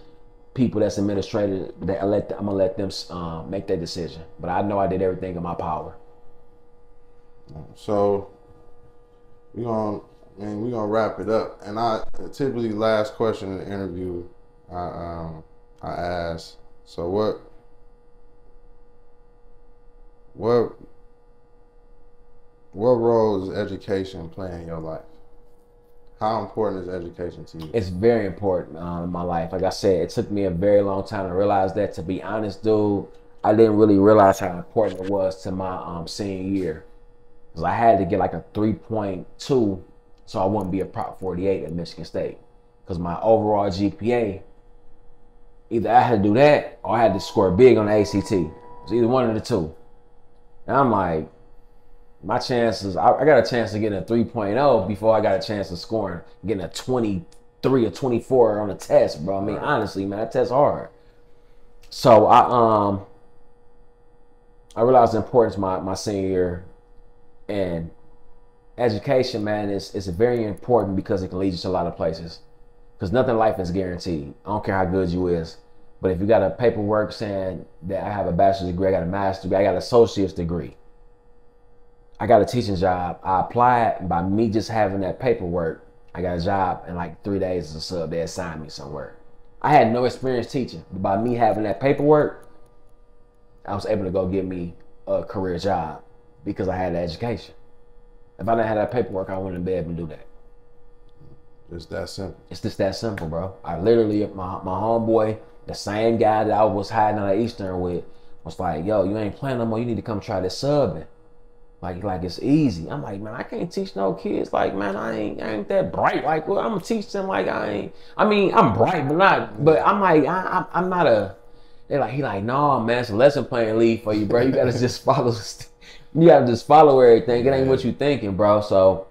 people that's administrated that I let I'm gonna let them um, make that decision. But I know I did everything in my power. So we gonna mean we gonna wrap it up. And I typically last question in the interview I um I ask, so what what what role is education playing in your life? How important is education to you? It's very important um, in my life. Like I said, it took me a very long time to realize that. To be honest, dude, I didn't really realize how important it was to my um, senior year. Because I had to get like a 3.2 so I wouldn't be a Prop 48 at Michigan State. Because my overall GPA, either I had to do that or I had to score big on the ACT. It was either one of the two. And I'm like, my chances, I, I got a chance of getting a 3.0 before I got a chance of scoring, getting a 23 or 24 on a test, bro. I mean, honestly, man, that test hard. So I um I realized the importance of my, my senior year and education, man, is is very important because it can lead you to a lot of places. Because nothing in life is guaranteed. I don't care how good you is. But if you got a paperwork saying that I have a bachelor's degree, I got a master's degree, I got an associate's degree, I got a teaching job. I applied by me just having that paperwork. I got a job in like three days as a sub. They assigned me somewhere. I had no experience teaching, but by me having that paperwork, I was able to go get me a career job because I had the education. If I didn't have that paperwork, I wouldn't be able to do that. Just that simple. It's just that simple, bro. I literally, my my homeboy, the same guy that I was hiding out of Eastern with, was like, "Yo, you ain't playing no more. You need to come try this subbing." Like, like it's easy. I'm like, man, I can't teach no kids. Like, man, I ain't, I ain't that bright. Like, well, I'm gonna teach them. Like, I ain't. I mean, I'm bright, but not. But I'm like, I, I'm, I'm not a. They're like, he like, no, man, it's a lesson plan lead for you, bro. You gotta just follow. You gotta just follow everything. It ain't what you thinking, bro. So,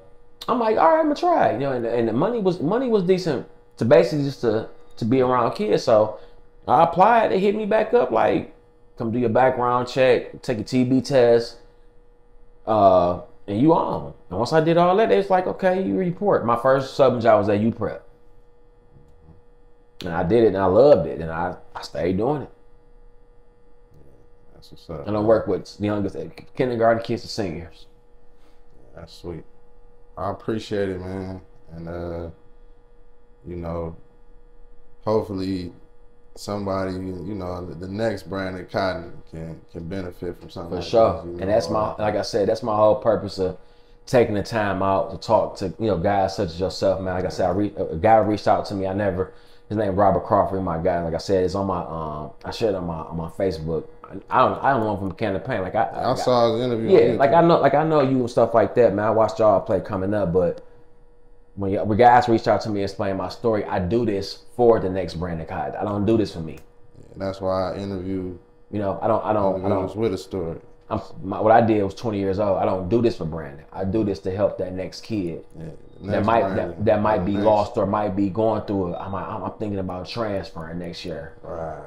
I'm like, all right, I'm gonna try. You know, and, and the money was money was decent to basically just to to be around kids. So, I applied. They hit me back up like, come do your background check, take a TB test uh, and you on. And once I did all that, it's like, okay, you report. My first subbing job was at U Prep. And I did it and I loved it and I, I stayed doing it. That's what's up. And I work with the youngest kindergarten kids to seniors. That's sweet. I appreciate it, man. And uh, you know, hopefully somebody, you know, the, the next Brandon Cotton can can benefit from something. For like sure. this, you And that's my uh, like I said, that's my whole purpose of taking the time out to talk to, you know, guys such as yourself, man. Like I said, I re- a guy reached out to me. I never his name Robert Crawford, my guy. Like I said, it's on my um I shared on my on my Facebook. I don't I don't know him from Canada Pain. Like I, I saw his interview. Yeah, like I know, like I know you and stuff like that, man. I watched y'all play coming up, but when, y- when guys reach out to me explain my story, I do this for the next Brandon Cotton. I don't do this for me. And that's why I interview You know, I don't, I don't, I don't. with a story. I'm, my, what I did was 20 years old. I don't do this for Brandon. I do this to help that next kid Yeah, that might brand, that, that might be next- lost or might be going through it. I'm, I'm, I'm thinking about transferring next year. Right,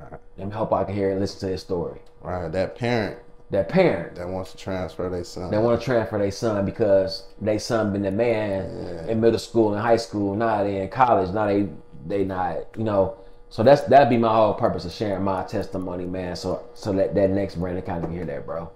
right, Let me hope I can hear and listen to his story. right. That parent That parent that wants to transfer their son. they want to transfer their son because they son been the man Yeah. in middle school and high school. Now they in college. Now they they not you know. So that's that'd be my whole purpose of sharing my testimony, man. So so that that next brand kind of hear that, bro.